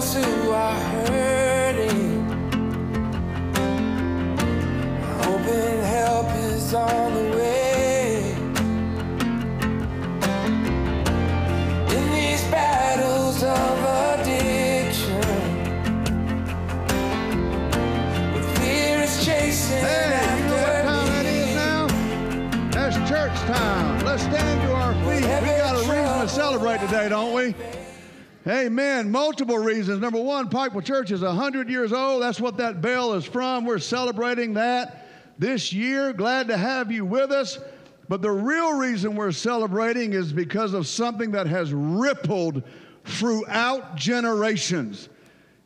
those who are hurting. Hoping help is on the way. In these battles of addiction, fear is chasing. Hey. That's church time. Let's stand to our feet. We got a reason to celebrate today, don't we? Amen. Multiple reasons. Number one, Pikeville Church is 100 years old. That's what that bell is from. We're celebrating that this year. Glad to have you with us. But the real reason we're celebrating is because of something that has rippled throughout generations,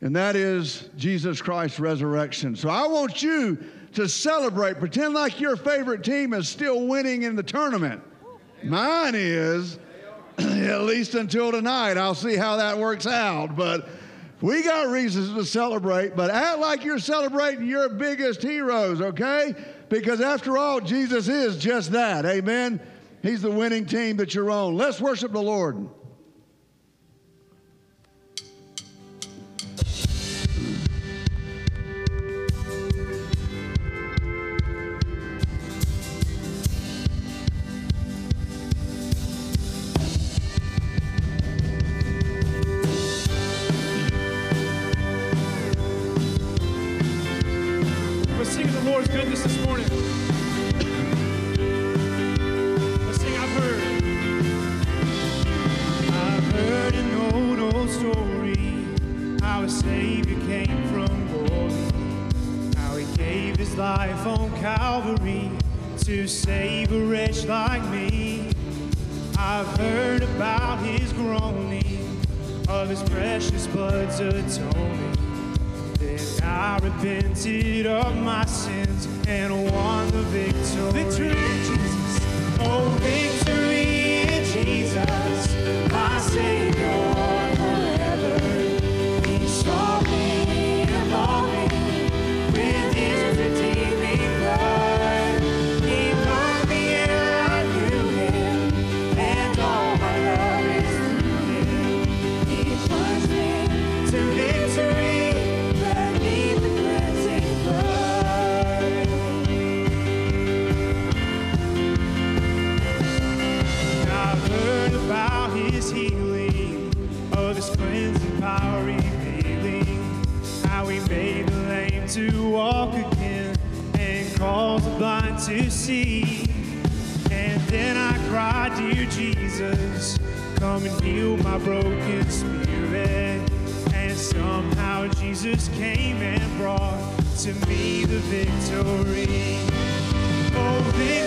and that is Jesus Christ's resurrection. So I want you to celebrate. Pretend like your favorite team is still winning in the tournament. Mine is, at least until tonight. I'll see how that works out. But we got reasons to celebrate, but act like you're celebrating your biggest heroes, okay? Because after all, Jesus is just that. Amen. He's the winning team that you're on. Let's worship the Lord. Like me. I've heard about his groaning, of his precious blood's atoning. Then I repented of my sins and won the victory. Victory in Jesus. Oh, victory in Jesus, my Savior and caused the blind to see. And then I cried, Dear Jesus, come and heal my broken spirit. And somehow Jesus came and brought to me the victory. Oh, victory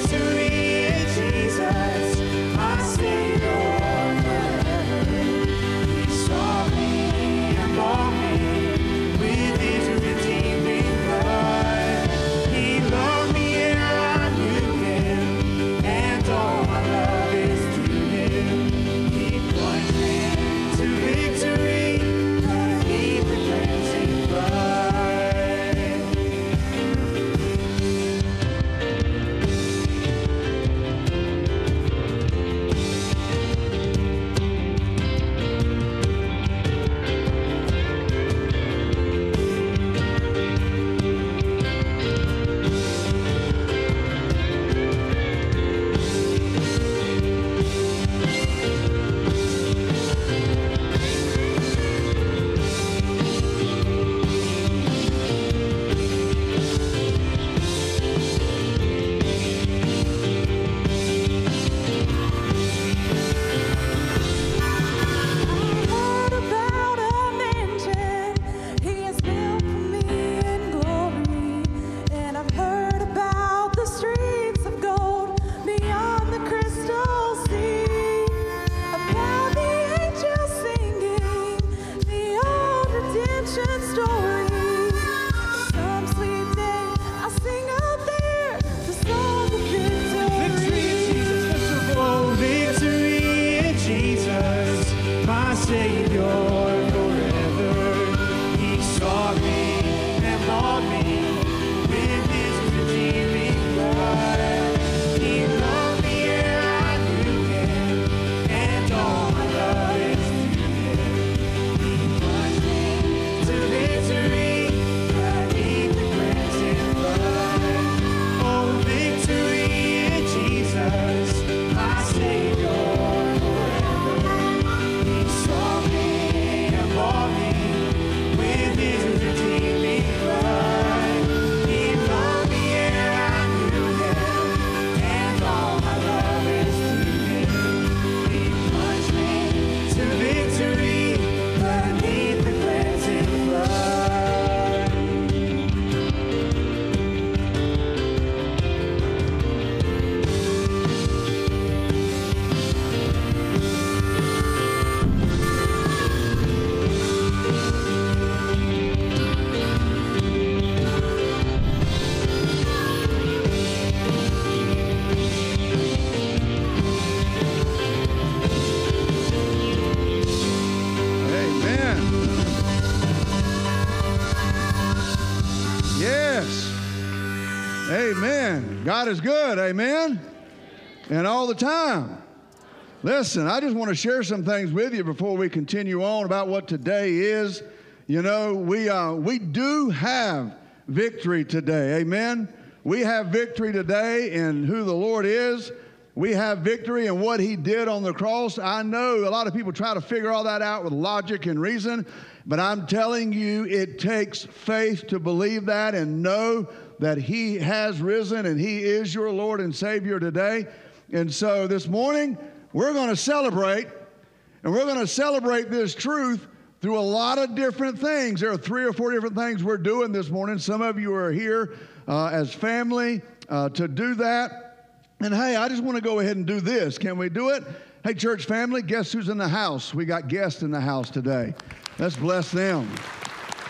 God is good, amen? And all the time. Listen, I just want to share some things with you before we continue on about what today is. You know, we, uh, we do have victory today, amen? We have victory today in who the Lord is. We have victory in what He did on the cross. I know a lot of people try to figure all that out with logic and reason, but I'm telling you, it takes faith to believe that and know that He has risen and He is your Lord and Savior today. And so this morning, we're going to celebrate, and we're going to celebrate this truth through a lot of different things. There are three or four different things we're doing this morning. Some of you are here uh, as family uh, to do that. And hey, I just want to go ahead and do this. Can we do it? Hey, church family, guess who's in the house? We got guests in the house today. Let's bless them.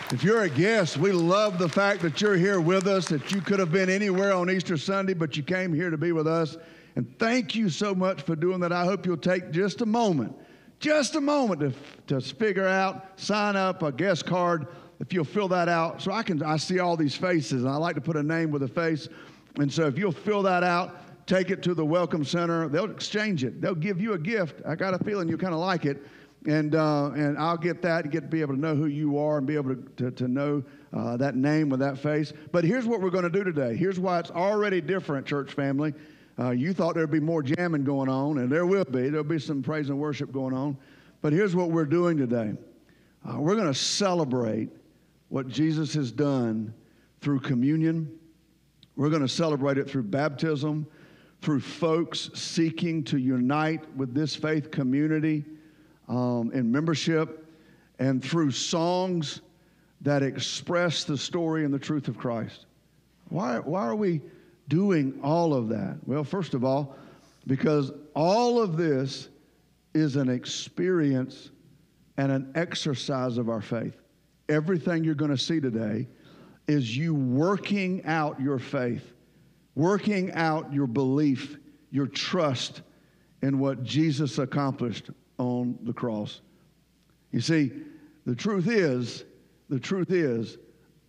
If you're a guest, we love the fact that you're here with us, that you could have been anywhere on Easter Sunday, but you came here to be with us. And thank you so much for doing that. I hope you'll take just a moment, just a moment to, to figure out, sign up a guest card. If you'll fill that out, so I can I see all these faces, and I like to put a name with a face. And so if you'll fill that out, take it to the welcome center. They'll exchange it. They'll give you a gift. I got a feeling you kind of like it. And, uh, and I'll get that and get to be able to know who you are and be able to, to, to know uh, that name with that face. But here's what we're going to do today. Here's why it's already different, church family. Uh, you thought there'd be more jamming going on, and there will be. There'll be some praise and worship going on. But here's what we're doing today uh, we're going to celebrate what Jesus has done through communion. We're going to celebrate it through baptism, through folks seeking to unite with this faith community um, in membership, and through songs that express the story and the truth of Christ. Why, why are we doing all of that? Well, first of all, because all of this is an experience and an exercise of our faith. Everything you're going to see today is you working out your faith, working out your belief, your trust in what Jesus accomplished on the cross. You see, the truth is, the truth is,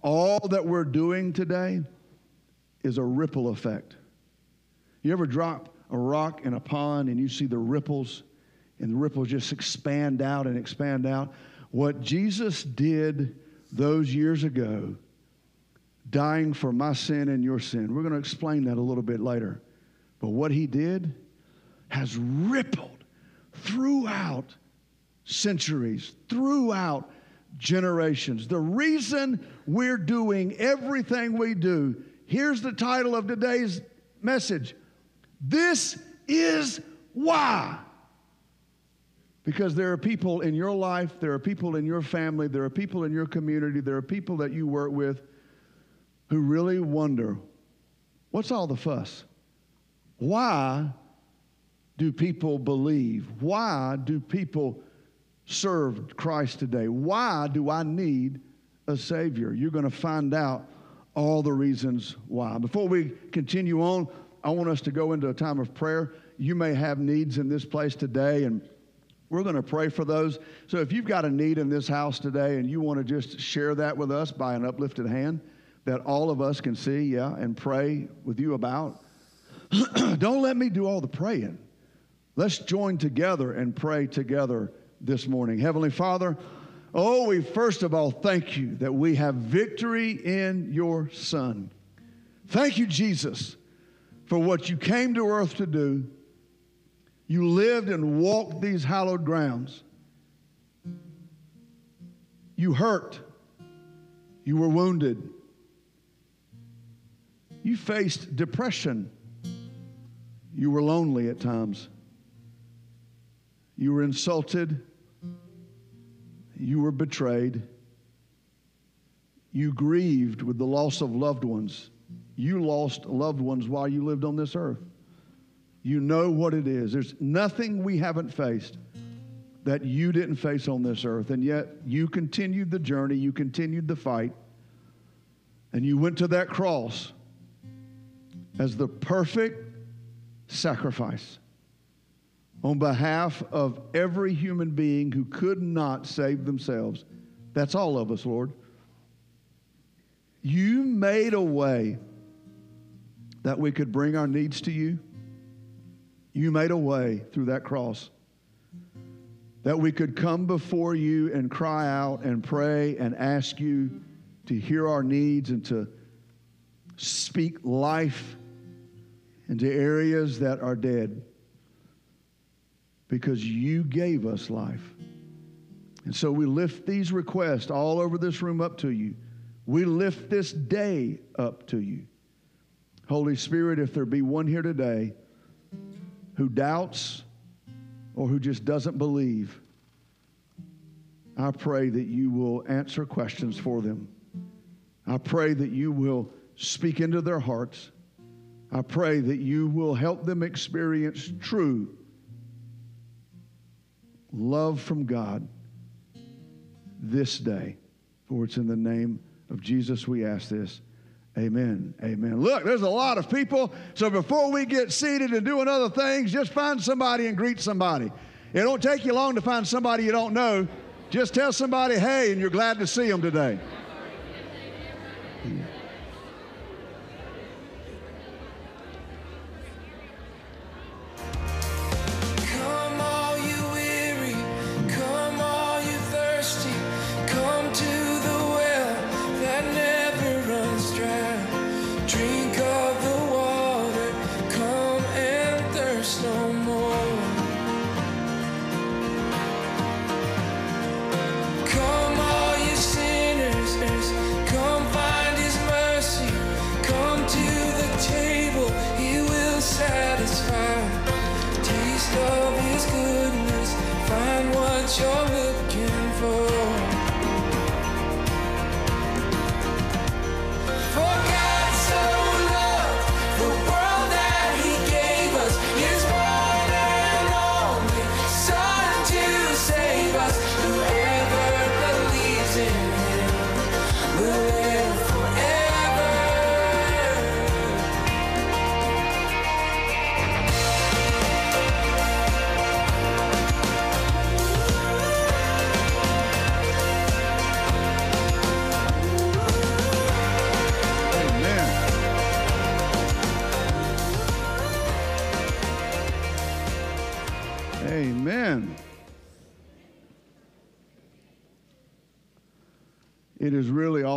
all that we're doing today is a ripple effect. You ever drop a rock in a pond and you see the ripples, and the ripples just expand out and expand out? What Jesus did those years ago, dying for my sin and your sin, we're going to explain that a little bit later. But what he did has rippled throughout centuries, throughout generations. The reason we're doing everything we do Here's the title of today's message This is why. Because there are people in your life, there are people in your family, there are people in your community, there are people that you work with who really wonder what's all the fuss? Why do people believe? Why do people serve Christ today? Why do I need a Savior? You're going to find out all the reasons why. Before we continue on, I want us to go into a time of prayer. You may have needs in this place today, and we're going to pray for those. So if you've got a need in this house today and you want to just share that with us by an uplifted hand that all of us can see, yeah, and pray with you about, don't let me do all the praying. Let's join together and pray together this morning. Heavenly Father, Oh, we first of all thank you that we have victory in your Son. Thank you, Jesus, for what you came to earth to do. You lived and walked these hallowed grounds. You hurt. You were wounded. You faced depression. You were lonely at times. You were insulted you were betrayed. You grieved with the loss of loved ones. You lost loved ones while you lived on this earth. You know what it is. There's nothing we haven't faced that you didn't face on this earth. And yet you continued the journey, you continued the fight, and you went to that cross as the perfect sacrifice on behalf of every human being who could not save themselves. That's all of us, Lord. You made a way that we could bring our needs to you. You made a way through that cross that we could come before you and cry out and pray and ask you to hear our needs and to speak life into areas that are dead because you gave us life. And so we lift these requests all over this room up to you. We lift this day up to you. Holy Spirit, if there be one here today who doubts or who just doesn't believe, I pray that you will answer questions for them. I pray that you will speak into their hearts. I pray that you will help them experience true love from God this day. For it's in the name of Jesus we ask this. Amen. Amen. Look, there's a lot of people. So before we get seated and doing other things, just find somebody and greet somebody. It don't take you long to find somebody you don't know. Just tell somebody, hey, and you're glad to see them today. Come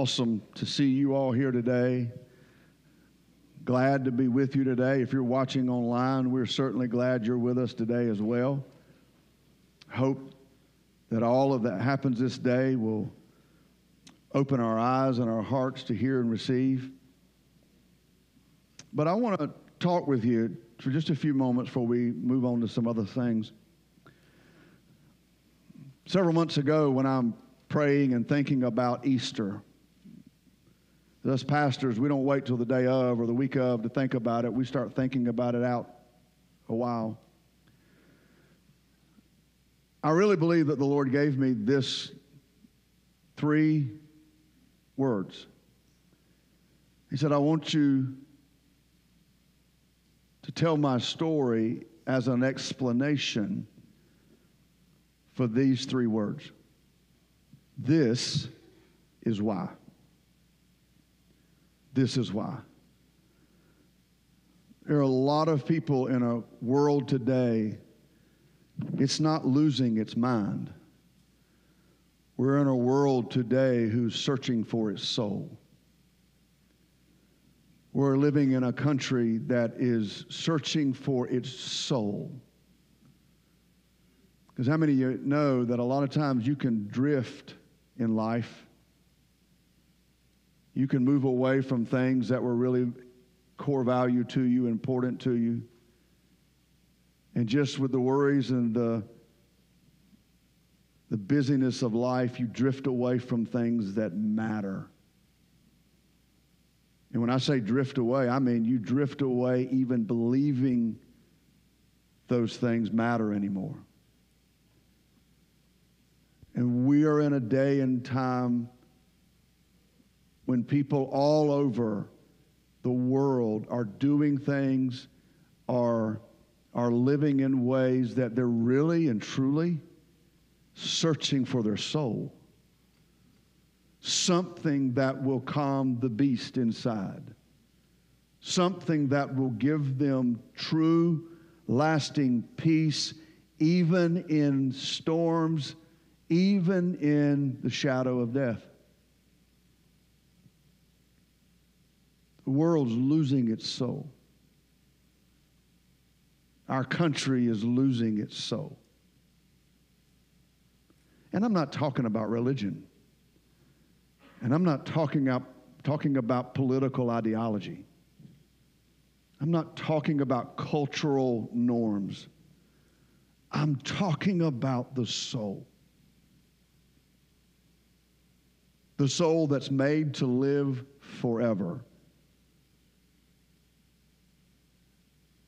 awesome to see you all here today. Glad to be with you today. If you're watching online, we're certainly glad you're with us today as well. Hope that all of that happens this day will open our eyes and our hearts to hear and receive. But I want to talk with you for just a few moments before we move on to some other things. Several months ago, when I'm praying and thinking about Easter, us pastors, we don't wait till the day of or the week of to think about it. We start thinking about it out a while. I really believe that the Lord gave me this three words. He said, I want you to tell my story as an explanation for these three words. This is why. This is why. There are a lot of people in a world today, it's not losing its mind. We're in a world today who's searching for its soul. We're living in a country that is searching for its soul. Because how many of you know that a lot of times you can drift in life? You can move away from things that were really core value to you, important to you. And just with the worries and the, the busyness of life, you drift away from things that matter. And when I say drift away, I mean you drift away even believing those things matter anymore. And we are in a day and time when people all over the world are doing things, are, are living in ways that they're really and truly searching for their soul. Something that will calm the beast inside. something that will give them true, lasting peace, even in storms, even in the shadow of death. The world's losing its soul. Our country is losing its soul. And I'm not talking about religion. And I'm not talking, up, talking about political ideology. I'm not talking about cultural norms. I'm talking about the soul. The soul that's made to live forever.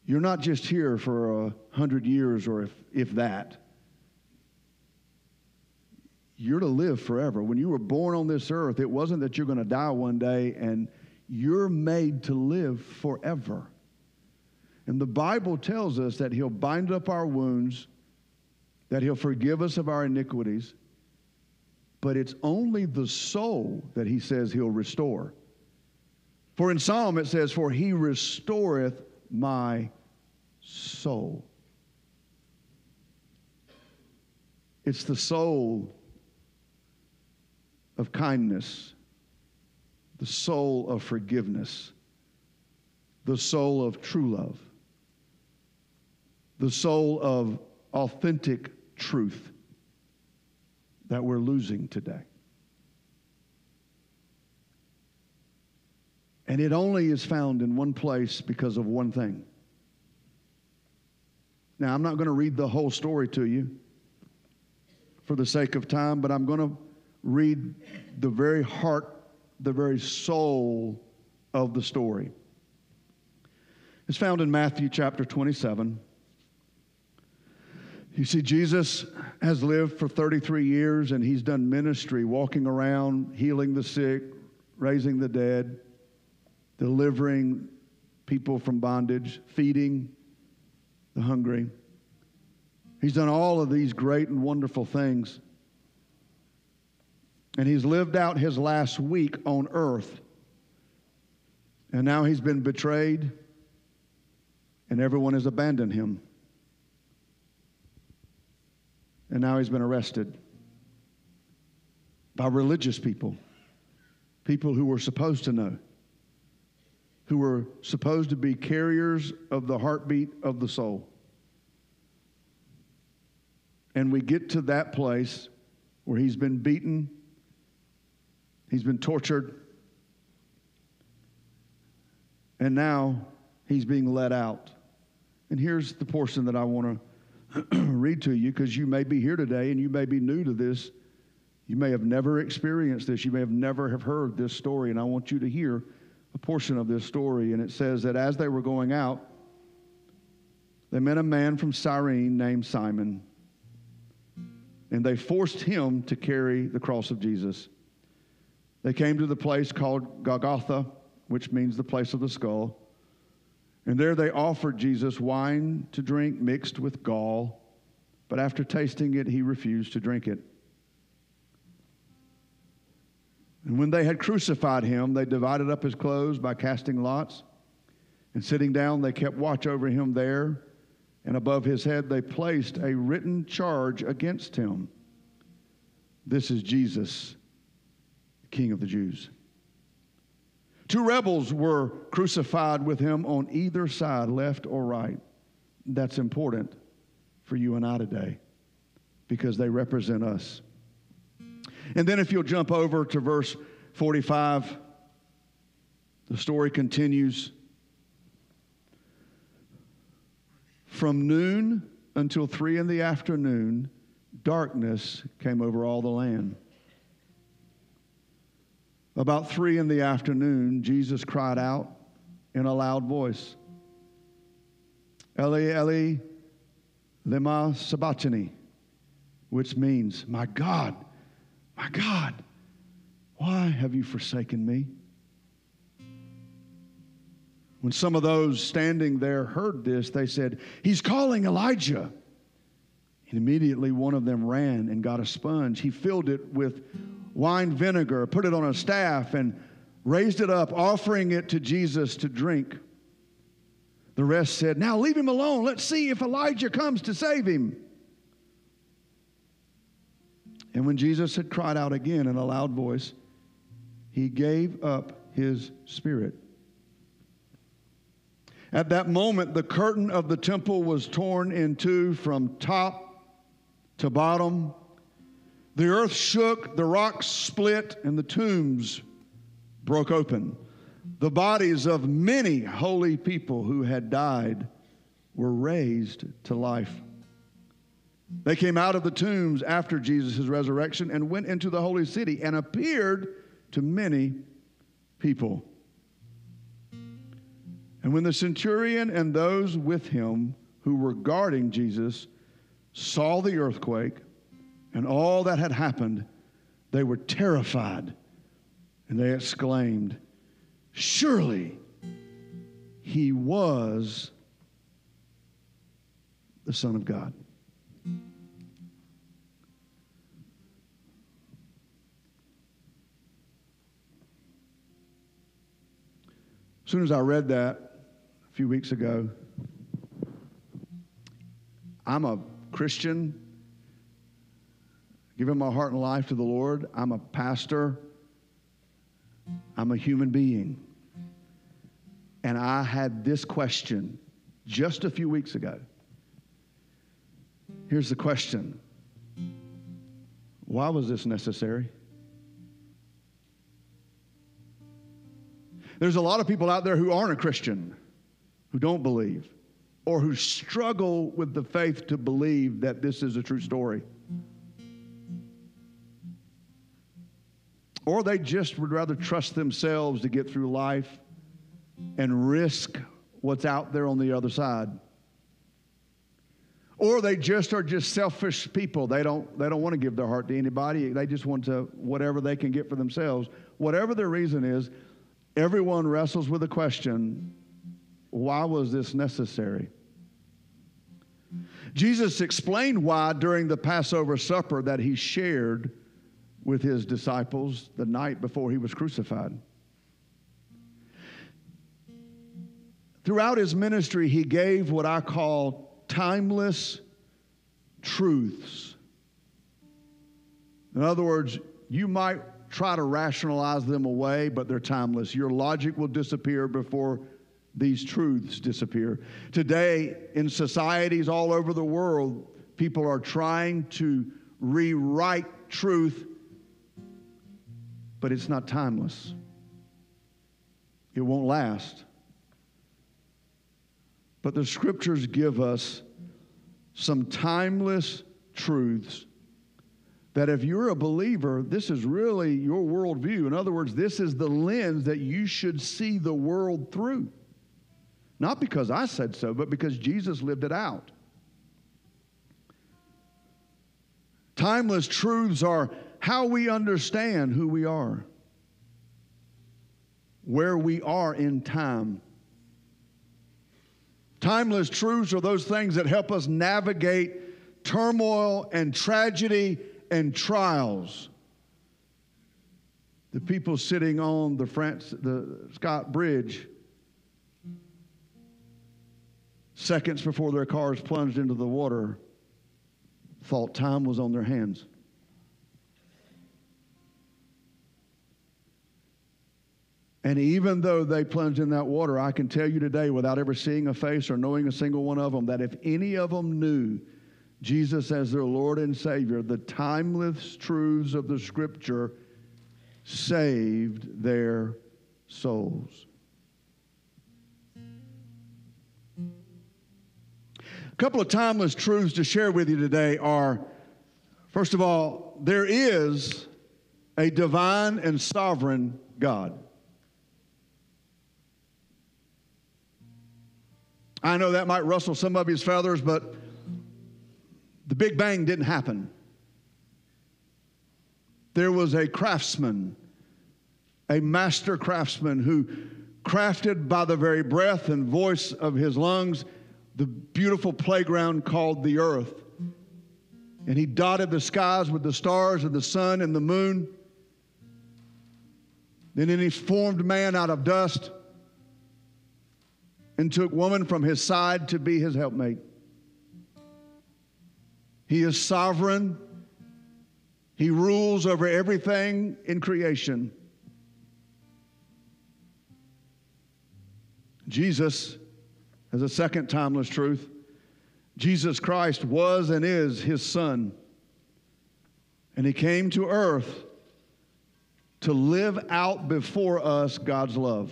You're not just here for a hundred years or if, if that. You're to live forever. When you were born on this earth, it wasn't that you're going to die one day, and you're made to live forever. And the Bible tells us that He'll bind up our wounds, that He'll forgive us of our iniquities, but it's only the soul that He says He'll restore. For in Psalm it says, For He restoreth my soul. It's the soul of kindness, the soul of forgiveness, the soul of true love, the soul of authentic truth that we're losing today. And it only is found in one place because of one thing. Now, I'm not going to read the whole story to you for the sake of time, but I'm going to read the very heart, the very soul of the story. It's found in Matthew chapter 27. You see, Jesus has lived for 33 years and he's done ministry, walking around, healing the sick, raising the dead, delivering people from bondage, feeding the hungry. He's done all of these great and wonderful things. And he's lived out his last week on earth. And now he's been betrayed, and everyone has abandoned him. And now he's been arrested by religious people, people who were supposed to know, who were supposed to be carriers of the heartbeat of the soul. And we get to that place where he's been beaten, he's been tortured, and now he's being let out. And here's the portion that I want to read to you because you may be here today and you may be new to this. You may have never experienced this. You may have never have heard this story, and I want you to hear a portion of this story. And it says that as they were going out, they met a man from Cyrene named Simon and they forced him to carry the cross of Jesus. They came to the place called Golgotha, which means the place of the skull. And there they offered Jesus wine to drink mixed with gall, but after tasting it, he refused to drink it. And when they had crucified him, they divided up his clothes by casting lots. And sitting down, they kept watch over him there and above his head they placed a written charge against him. This is Jesus, King of the Jews. Two rebels were crucified with him on either side, left or right. That's important for you and I today because they represent us. And then, if you'll jump over to verse 45, the story continues. From noon until three in the afternoon, darkness came over all the land. About three in the afternoon, Jesus cried out in a loud voice, Eli, Eli, lema sabachthani, which means, My God, my God, why have you forsaken me? When some of those standing there heard this, they said, He's calling Elijah. And immediately one of them ran and got a sponge. He filled it with wine vinegar, put it on a staff, and raised it up, offering it to Jesus to drink. The rest said, Now leave him alone. Let's see if Elijah comes to save him. And when Jesus had cried out again in a loud voice, he gave up his spirit. At that moment, the curtain of the temple was torn in two from top to bottom. The earth shook, the rocks split, and the tombs broke open. The bodies of many holy people who had died were raised to life. They came out of the tombs after Jesus' resurrection and went into the holy city and appeared to many people. And when the centurion and those with him who were guarding Jesus saw the earthquake and all that had happened, they were terrified and they exclaimed, Surely he was the Son of God. As soon as I read that a few weeks ago, I'm a Christian, giving my heart and life to the Lord. I'm a pastor. I'm a human being. And I had this question just a few weeks ago. Here's the question Why was this necessary? There's a lot of people out there who aren't a Christian, who don't believe, or who struggle with the faith to believe that this is a true story. Or they just would rather trust themselves to get through life and risk what's out there on the other side. Or they just are just selfish people. They don't, they don't want to give their heart to anybody. They just want to whatever they can get for themselves. Whatever their reason is, everyone wrestles with the question why was this necessary? Jesus explained why during the Passover supper that he shared with his disciples the night before he was crucified. Throughout his ministry, he gave what I call timeless truths. In other words, you might try to rationalize them away, but they're timeless. Your logic will disappear before these truths disappear. Today, in societies all over the world, people are trying to rewrite truth, but it's not timeless. It won't last. But the scriptures give us some timeless truths that if you're a believer, this is really your worldview. In other words, this is the lens that you should see the world through. Not because I said so, but because Jesus lived it out. Timeless truths are how we understand who we are, where we are in time. Timeless truths are those things that help us navigate turmoil and tragedy and trials. The people sitting on the, Francis Scott Bridge seconds before their cars plunged into the water thought time was on their hands. And even though they plunged in that water, I can tell you today, without ever seeing a face or knowing a single one of them, that if any of them knew Jesus as their Lord and Savior, the timeless truths of the Scripture saved their souls. A couple of timeless truths to share with you today are first of all, there is a divine and sovereign God. I know that might rustle some of his feathers, but the Big Bang didn't happen. There was a craftsman, a master craftsman who crafted by the very breath and voice of his lungs the beautiful playground called the earth. And he dotted the skies with the stars and the sun and the moon. And then he formed man out of dust and took woman from his side to be his helpmate. He is sovereign. He rules over everything in creation. Jesus, as a second timeless truth, Jesus Christ was and is his son. And he came to earth to live out before us God's love.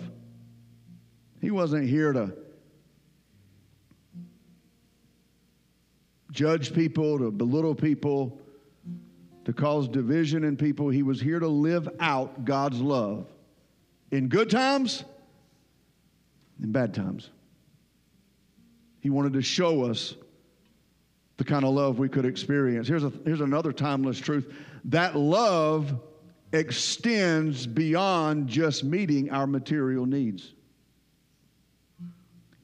He wasn't here to judge people, to belittle people, to cause division in people. He was here to live out God's love in good times, in bad times. He wanted to show us the kind of love we could experience. Here's, a, here's another timeless truth that love extends beyond just meeting our material needs.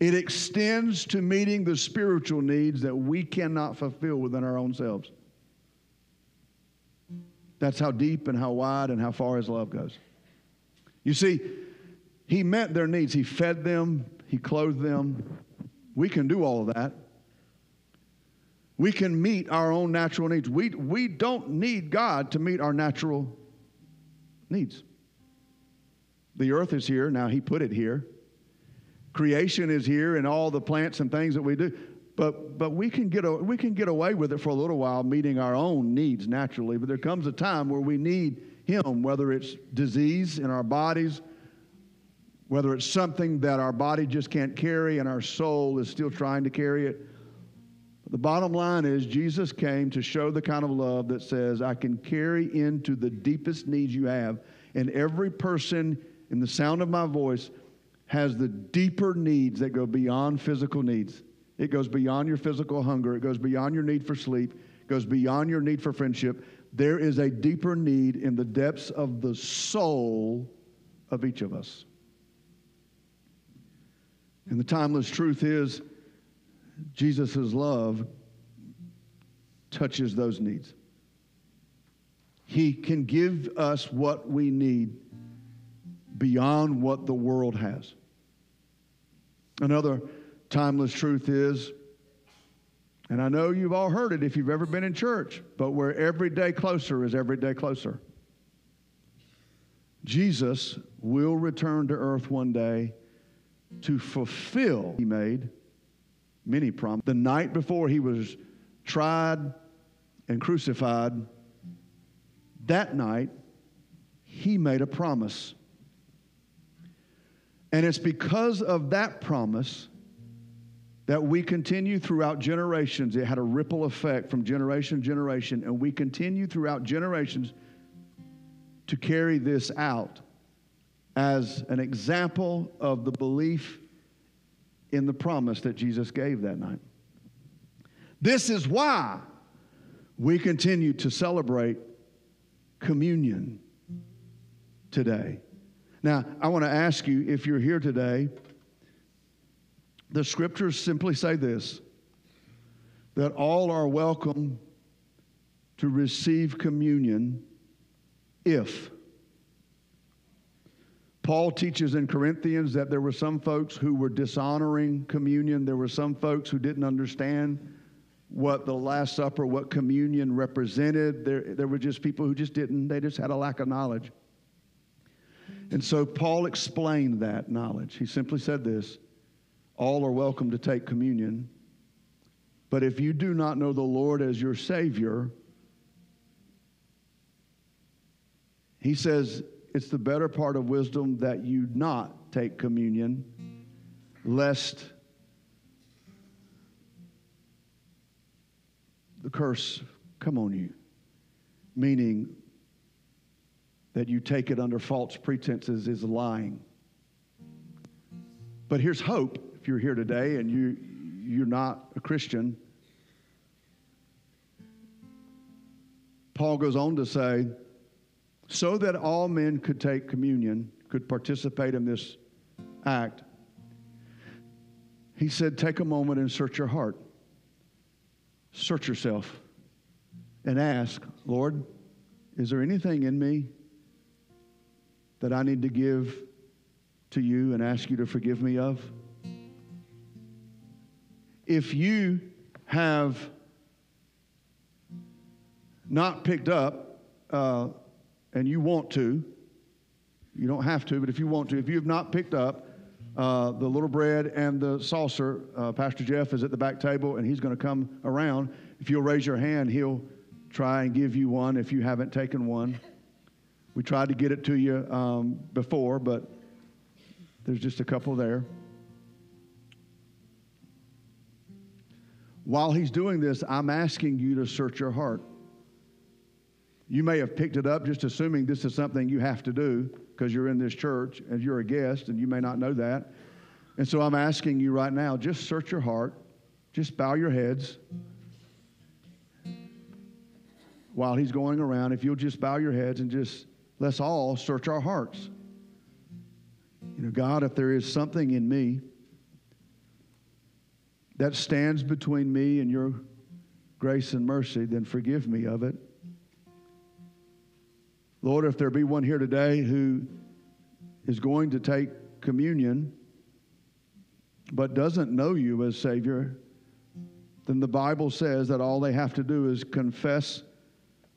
It extends to meeting the spiritual needs that we cannot fulfill within our own selves. That's how deep and how wide and how far his love goes. You see, he met their needs. He fed them, he clothed them. We can do all of that. We can meet our own natural needs. We, we don't need God to meet our natural needs. The earth is here. Now, He put it here. Creation is here and all the plants and things that we do. But, but we, can get a, we can get away with it for a little while, meeting our own needs naturally. But there comes a time where we need Him, whether it's disease in our bodies, whether it's something that our body just can't carry and our soul is still trying to carry it. The bottom line is, Jesus came to show the kind of love that says, I can carry into the deepest needs you have. And every person in the sound of my voice has the deeper needs that go beyond physical needs. It goes beyond your physical hunger, it goes beyond your need for sleep, it goes beyond your need for friendship. There is a deeper need in the depths of the soul of each of us. And the timeless truth is, Jesus' love touches those needs. He can give us what we need beyond what the world has. Another timeless truth is, and I know you've all heard it if you've ever been in church, but where every day closer is every day closer. Jesus will return to earth one day to fulfill he made many promises. The night before he was tried and crucified, that night, he made a promise. And it's because of that promise that we continue throughout generations. It had a ripple effect from generation to generation, and we continue throughout generations to carry this out as an example of the belief in the promise that Jesus gave that night. This is why we continue to celebrate communion today. Now, I want to ask you if you're here today, the scriptures simply say this that all are welcome to receive communion if Paul teaches in Corinthians that there were some folks who were dishonoring communion. There were some folks who didn't understand what the Last Supper, what communion represented. There, there were just people who just didn't, they just had a lack of knowledge. And so Paul explained that knowledge. He simply said this All are welcome to take communion, but if you do not know the Lord as your Savior, he says, it's the better part of wisdom that you not take communion, lest the curse come on you. Meaning that you take it under false pretenses is lying. But here's hope if you're here today and you, you're not a Christian. Paul goes on to say, so that all men could take communion, could participate in this act, he said, Take a moment and search your heart. Search yourself and ask, Lord, is there anything in me that I need to give to you and ask you to forgive me of? If you have not picked up uh, and you want to, you don't have to, but if you want to, if you have not picked up uh, the little bread and the saucer, uh, Pastor Jeff is at the back table and he's going to come around. If you'll raise your hand, he'll try and give you one if you haven't taken one. We tried to get it to you um, before, but there's just a couple there. While he's doing this, I'm asking you to search your heart. You may have picked it up just assuming this is something you have to do because you're in this church and you're a guest and you may not know that. And so I'm asking you right now just search your heart, just bow your heads while he's going around. If you'll just bow your heads and just let's all search our hearts. You know, God, if there is something in me that stands between me and your grace and mercy, then forgive me of it. Lord, if there be one here today who is going to take communion but doesn't know you as Savior, then the Bible says that all they have to do is confess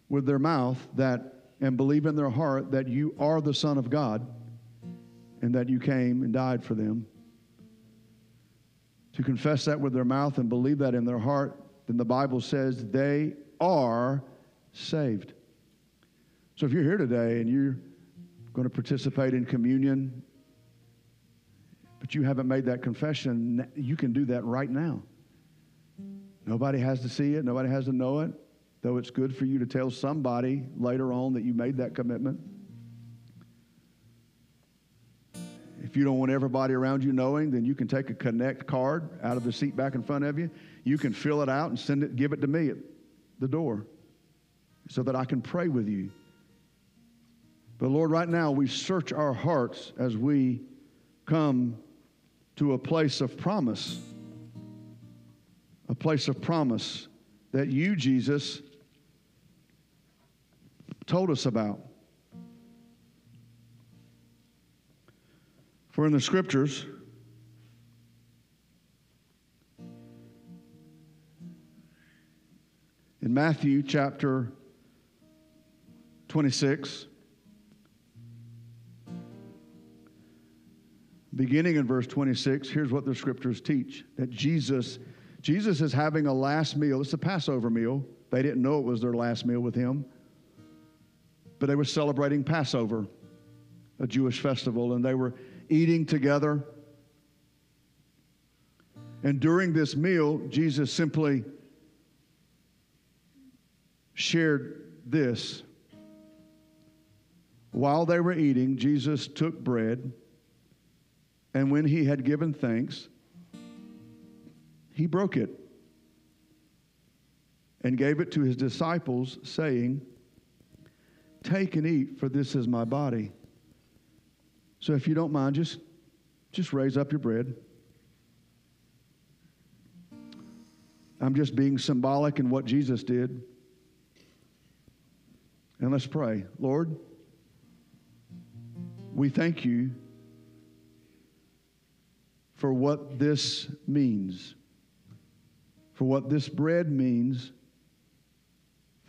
with their mouth that and believe in their heart that you are the Son of God and that you came and died for them. To confess that with their mouth and believe that in their heart, then the Bible says they are saved. So if you're here today and you're going to participate in communion, but you haven't made that confession, you can do that right now. Nobody has to see it, nobody has to know it, though it's good for you to tell somebody later on that you made that commitment. If you don't want everybody around you knowing, then you can take a connect card out of the seat back in front of you. You can fill it out and send it, give it to me at the door so that I can pray with you. But Lord, right now we search our hearts as we come to a place of promise. A place of promise that you, Jesus, told us about. For in the scriptures, in Matthew chapter 26, beginning in verse 26, here's what the scriptures teach that Jesus Jesus is having a last meal. It's a Passover meal. They didn't know it was their last meal with him. But they were celebrating Passover, a Jewish festival, and they were eating together. And during this meal, Jesus simply shared this. While they were eating, Jesus took bread, and when he had given thanks, he broke it and gave it to his disciples, saying, Take and eat, for this is my body. So if you don't mind, just, just raise up your bread. I'm just being symbolic in what Jesus did. And let's pray. Lord, we thank you for what this means, for what this bread means,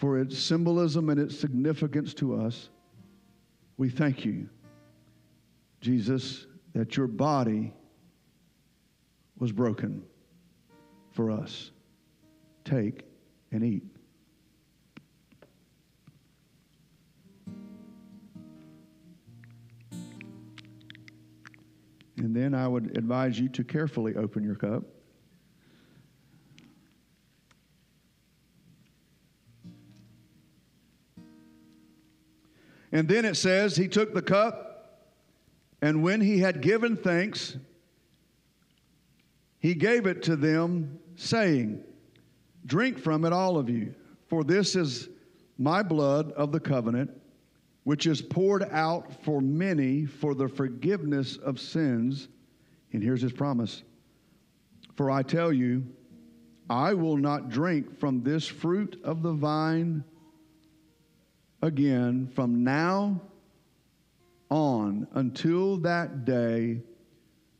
for its symbolism and its significance to us. We thank you, Jesus, that your body was broken for us. Take and eat. And then I would advise you to carefully open your cup. And then it says, He took the cup, and when he had given thanks, he gave it to them, saying, Drink from it, all of you, for this is my blood of the covenant, which is poured out for many for the forgiveness of sins. And here's his promise For I tell you, I will not drink from this fruit of the vine again from now on until that day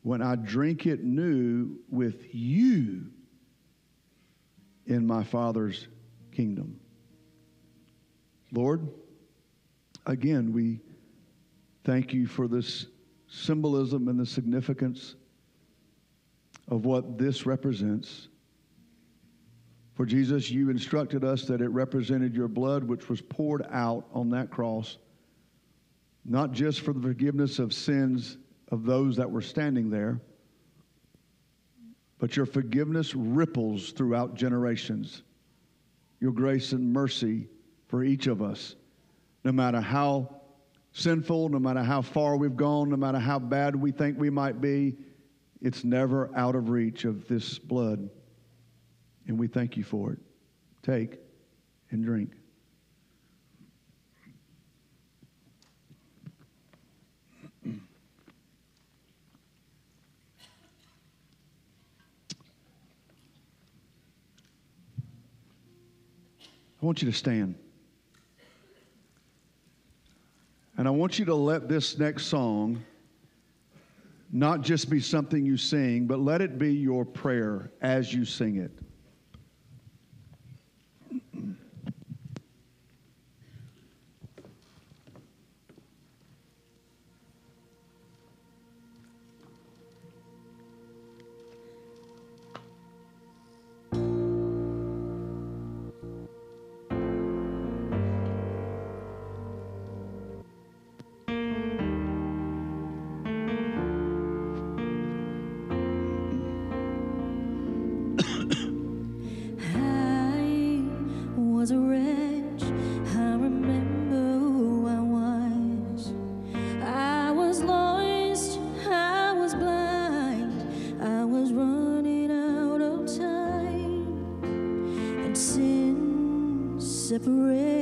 when I drink it new with you in my Father's kingdom. Lord, again, we thank you for this symbolism and the significance of what this represents. For Jesus, you instructed us that it represented your blood, which was poured out on that cross, not just for the forgiveness of sins of those that were standing there, but your forgiveness ripples throughout generations. Your grace and mercy for each of us, no matter how sinful, no matter how far we've gone, no matter how bad we think we might be, it's never out of reach of this blood. And we thank you for it. Take and drink. I want you to stand. And I want you to let this next song not just be something you sing, but let it be your prayer as you sing it. Sin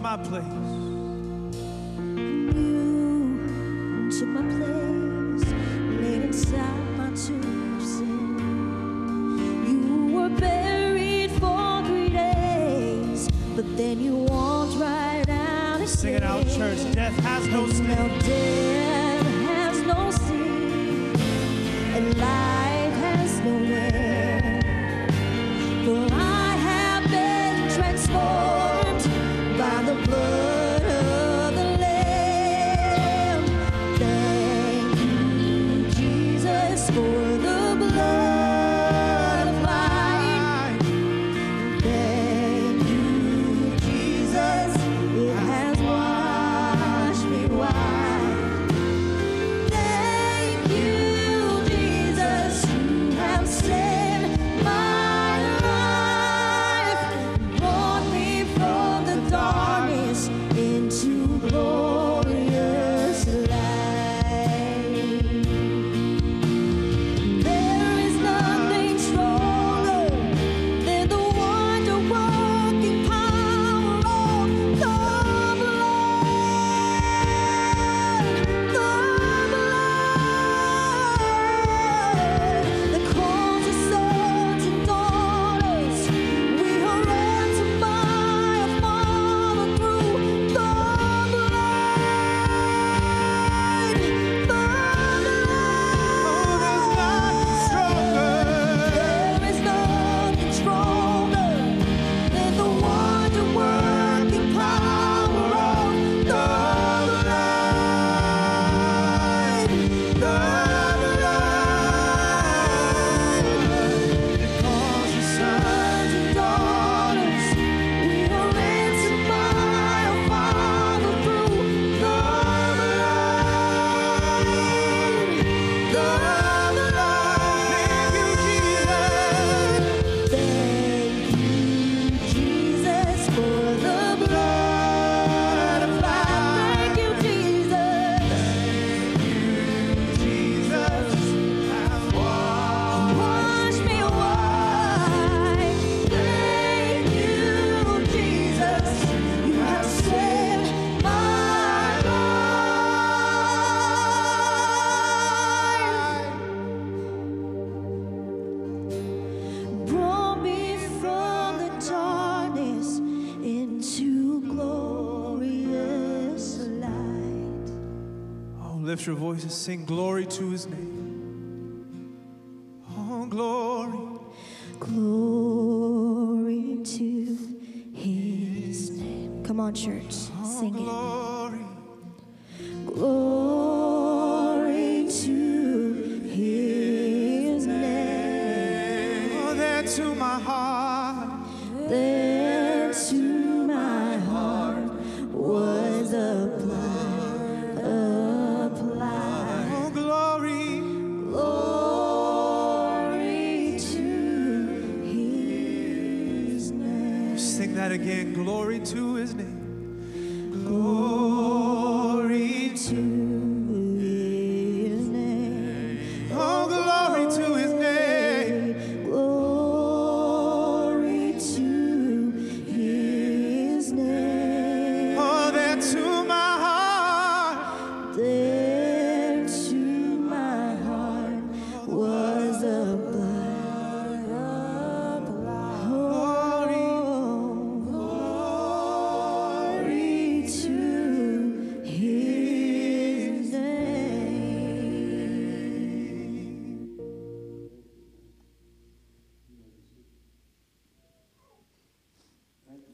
my your voices, sing glory to his name.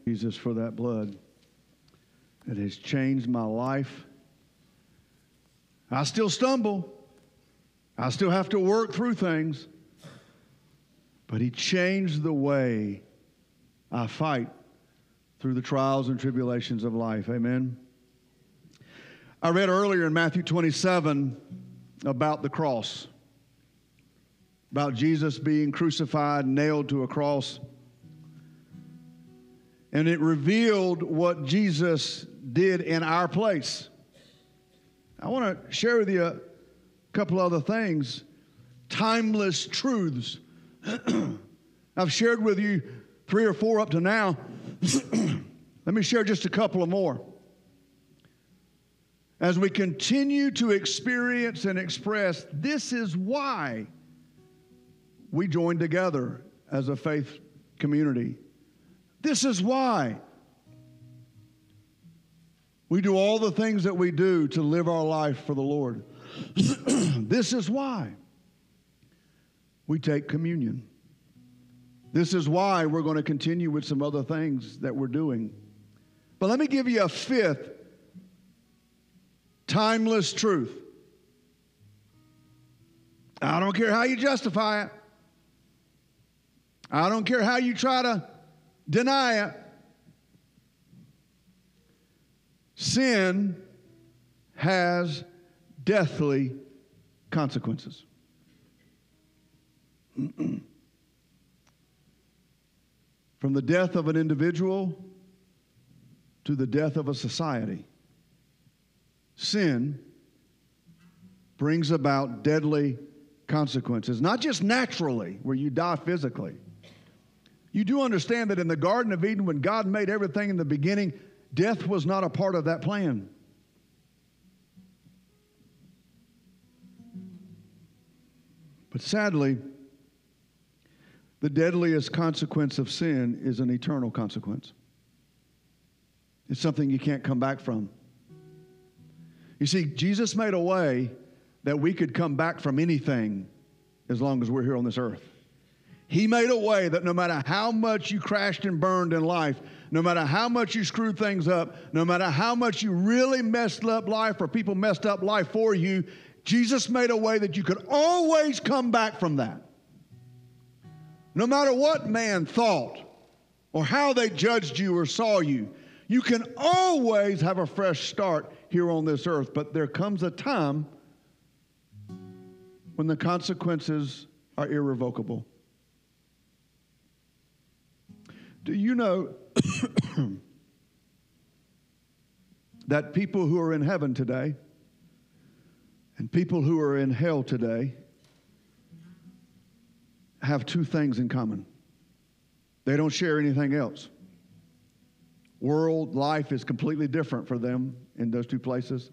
Jesus for that blood that has changed my life. I still stumble. I still have to work through things. But He changed the way I fight through the trials and tribulations of life. Amen. I read earlier in Matthew 27 about the cross, about Jesus being crucified, nailed to a cross and it revealed what Jesus did in our place. I want to share with you a couple other things, timeless truths. I've shared with you three or four up to now. Let me share just a couple of more. As we continue to experience and express, this is why we join together as a faith community. This is why we do all the things that we do to live our life for the Lord. this is why we take communion. This is why we're going to continue with some other things that we're doing. But let me give you a fifth timeless truth. I don't care how you justify it. I don't care how you try to deny it. Sin has deathly consequences. From the death of an individual to the death of a society, sin brings about deadly consequences, not just naturally, where you die physically. You do understand that in the Garden of Eden, when God made everything in the beginning, death was not a part of that plan. But sadly, the deadliest consequence of sin is an eternal consequence. It's something you can't come back from. You see, Jesus made a way that we could come back from anything as long as we're here on this earth. He made a way that no matter how much you crashed and burned in life, no matter how much you screwed things up, no matter how much you really messed up life or people messed up life for you, Jesus made a way that you could always come back from that. No matter what man thought or how they judged you or saw you, you can always have a fresh start here on this earth. But there comes a time when the consequences are irrevocable. Do you know that people who are in heaven today and people who are in hell today have two things in common? They don't share anything else. World life is completely different for them in those two places,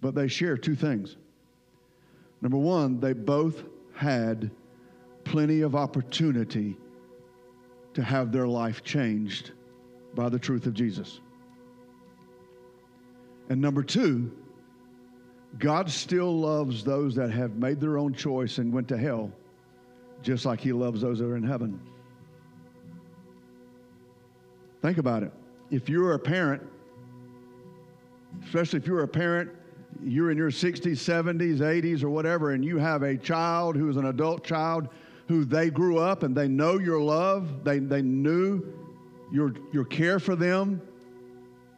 but they share two things. Number one, they both had plenty of opportunity to have their life changed by the truth of Jesus. And number two, God still loves those that have made their own choice and went to hell, just like He loves those that are in heaven. Think about it. If you're a parent, especially if you're a parent, you're in your 60s, 70s, 80s, or whatever, and you have a child who is an adult child who they grew up and they know your love, they, they knew your, your care for them.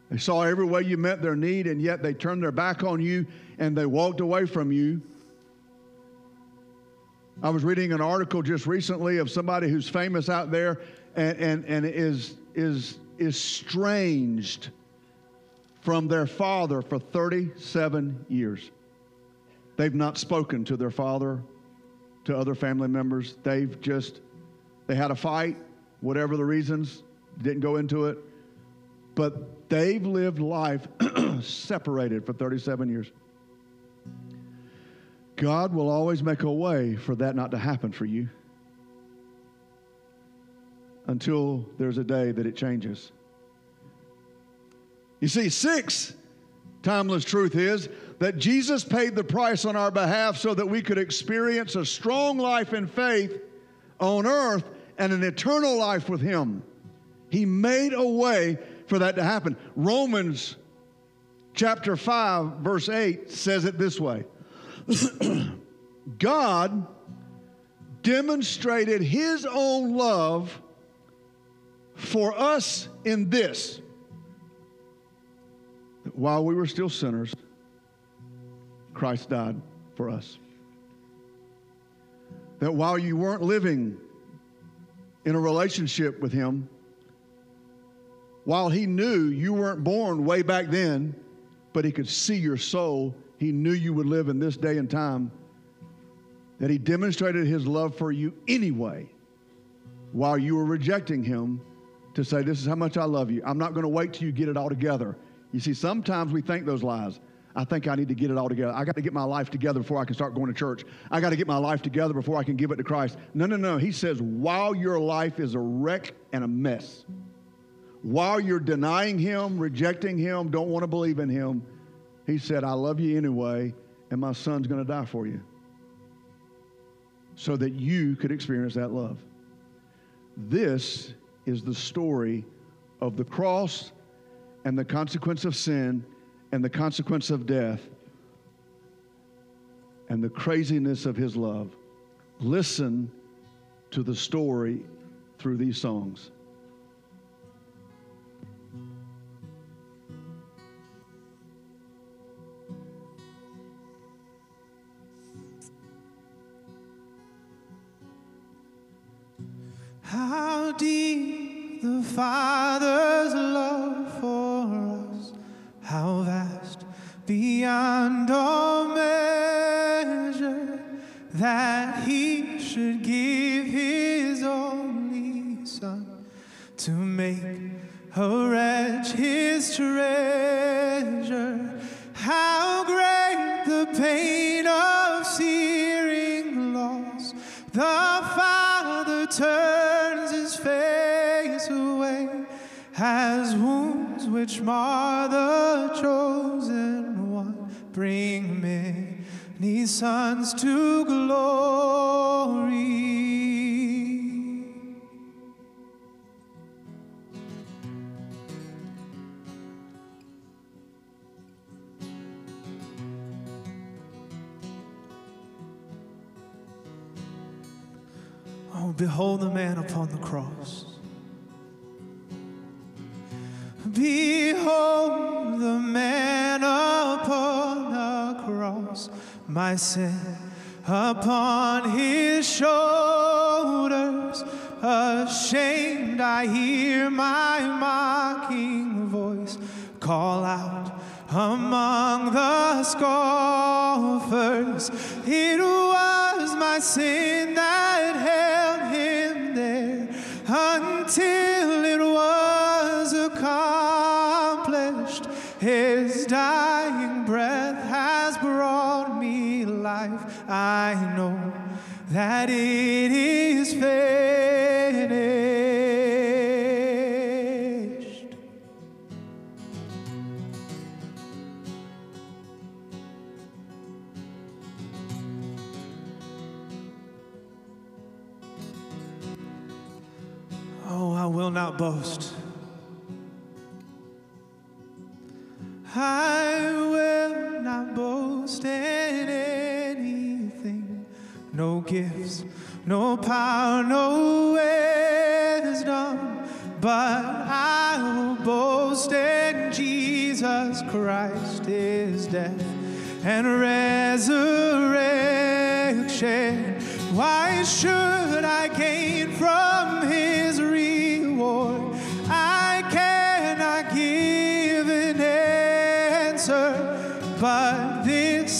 They saw every way you met their need, and yet they turned their back on you and they walked away from you. I was reading an article just recently of somebody who's famous out there and, and, and is, is estranged from their father for 37 years. They've not spoken to their father, to other family members. They've just, they had a fight, whatever the reasons, didn't go into it. But they've lived life separated for 37 years. God will always make a way for that not to happen for you until there's a day that it changes. You see, six timeless truth is that Jesus paid the price on our behalf so that we could experience a strong life in faith on earth and an eternal life with Him. He made a way for that to happen. Romans chapter 5, verse 8 says it this way God demonstrated His own love for us in this while we were still sinners, Christ died for us. That while you weren't living in a relationship with Him, while He knew you weren't born way back then, but He could see your soul, He knew you would live in this day and time, that He demonstrated His love for you anyway while you were rejecting Him to say, This is how much I love you. I'm not going to wait till you get it all together. You see, sometimes we think those lies. I think I need to get it all together. I got to get my life together before I can start going to church. I got to get my life together before I can give it to Christ. No, no, no. He says, while your life is a wreck and a mess, while you're denying Him, rejecting Him, don't want to believe in Him, He said, I love you anyway, and my son's going to die for you so that you could experience that love. This is the story of the cross and the consequence of sin and the consequence of death and the craziness of his love. Listen to the story through these songs.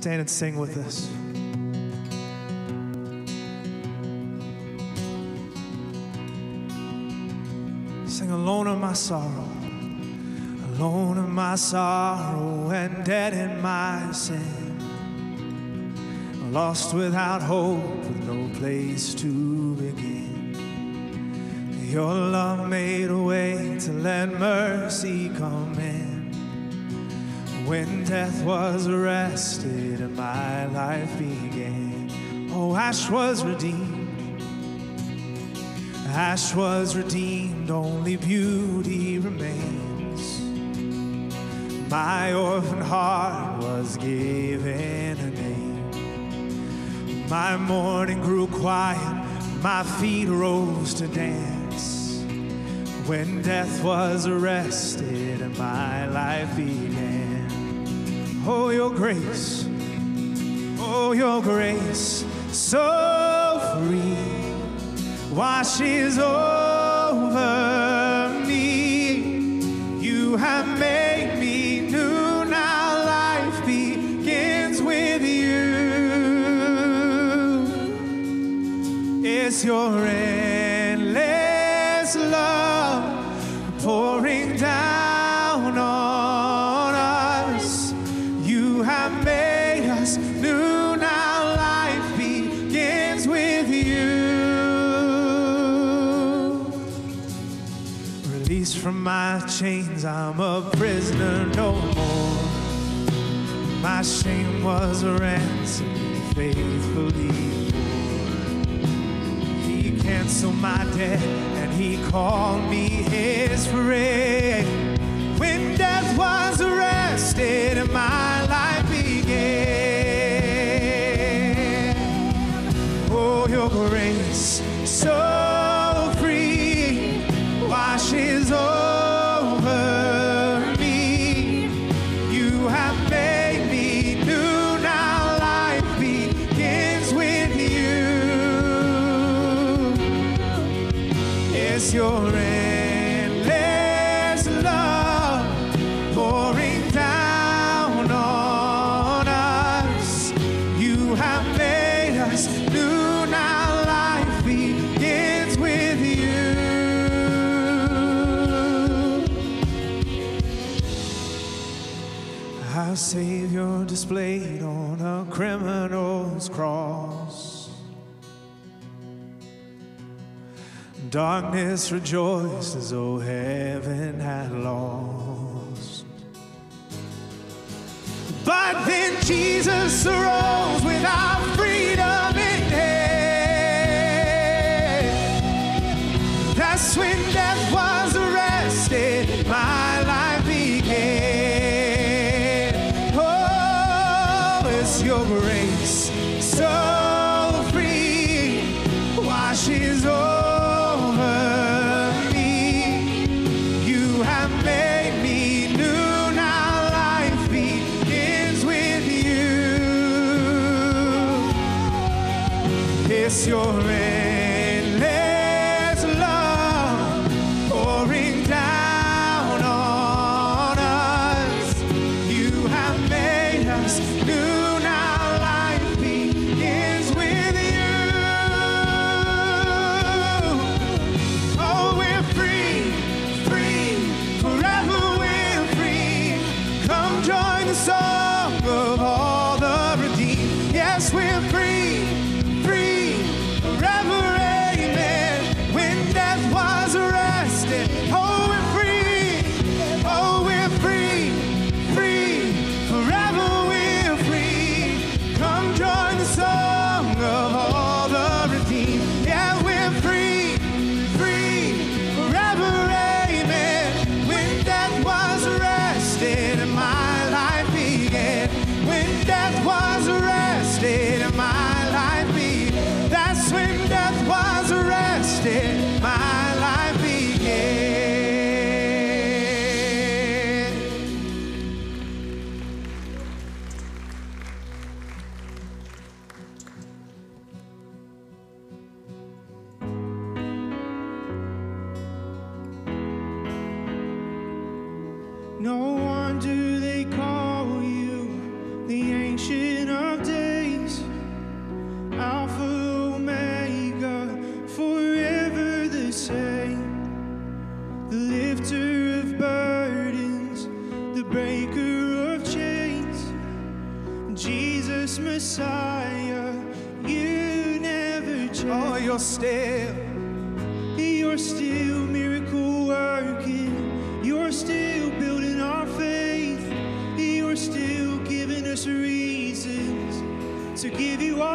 Stand and sing with us. Sing alone in my sorrow, alone in my sorrow, and dead in my sin. Lost without hope, with no place to begin. Your love made a way to let mercy come in. When death was arrested and my life began, oh, ash was redeemed. Ash was redeemed, only beauty remains. My orphan heart was given a name. My mourning grew quiet, my feet rose to dance. When death was arrested and my life began. Oh, your grace, oh, your grace, so free washes over me. You have made me new. Now life begins with you. It's your endless love pouring down from my chains, I'm a prisoner no more. My shame was ransomed faithfully. He canceled my debt and he called me his friend. When death was arrested and my life began. Oh, your grace Our Savior displayed on a criminal's cross. Darkness rejoiced as though heaven had lost. But then Jesus arose with our freedom in hand. That's when death was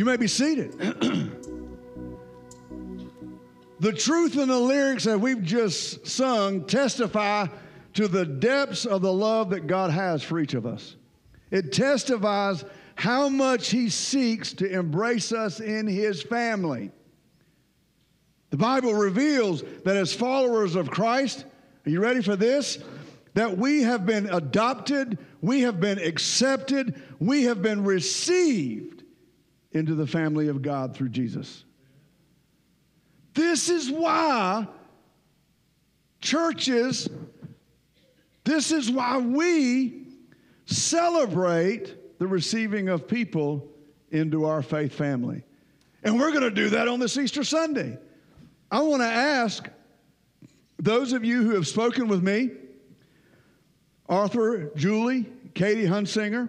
You may be seated. the truth in the lyrics that we've just sung testify to the depths of the love that God has for each of us. It testifies how much He seeks to embrace us in His family. The Bible reveals that as followers of Christ, are you ready for this? That we have been adopted, we have been accepted, we have been received into the family of God through Jesus. This is why churches, this is why we celebrate the receiving of people into our faith family. And we're going to do that on this Easter Sunday. I want to ask those of you who have spoken with me Arthur, Julie, Katie Hunsinger,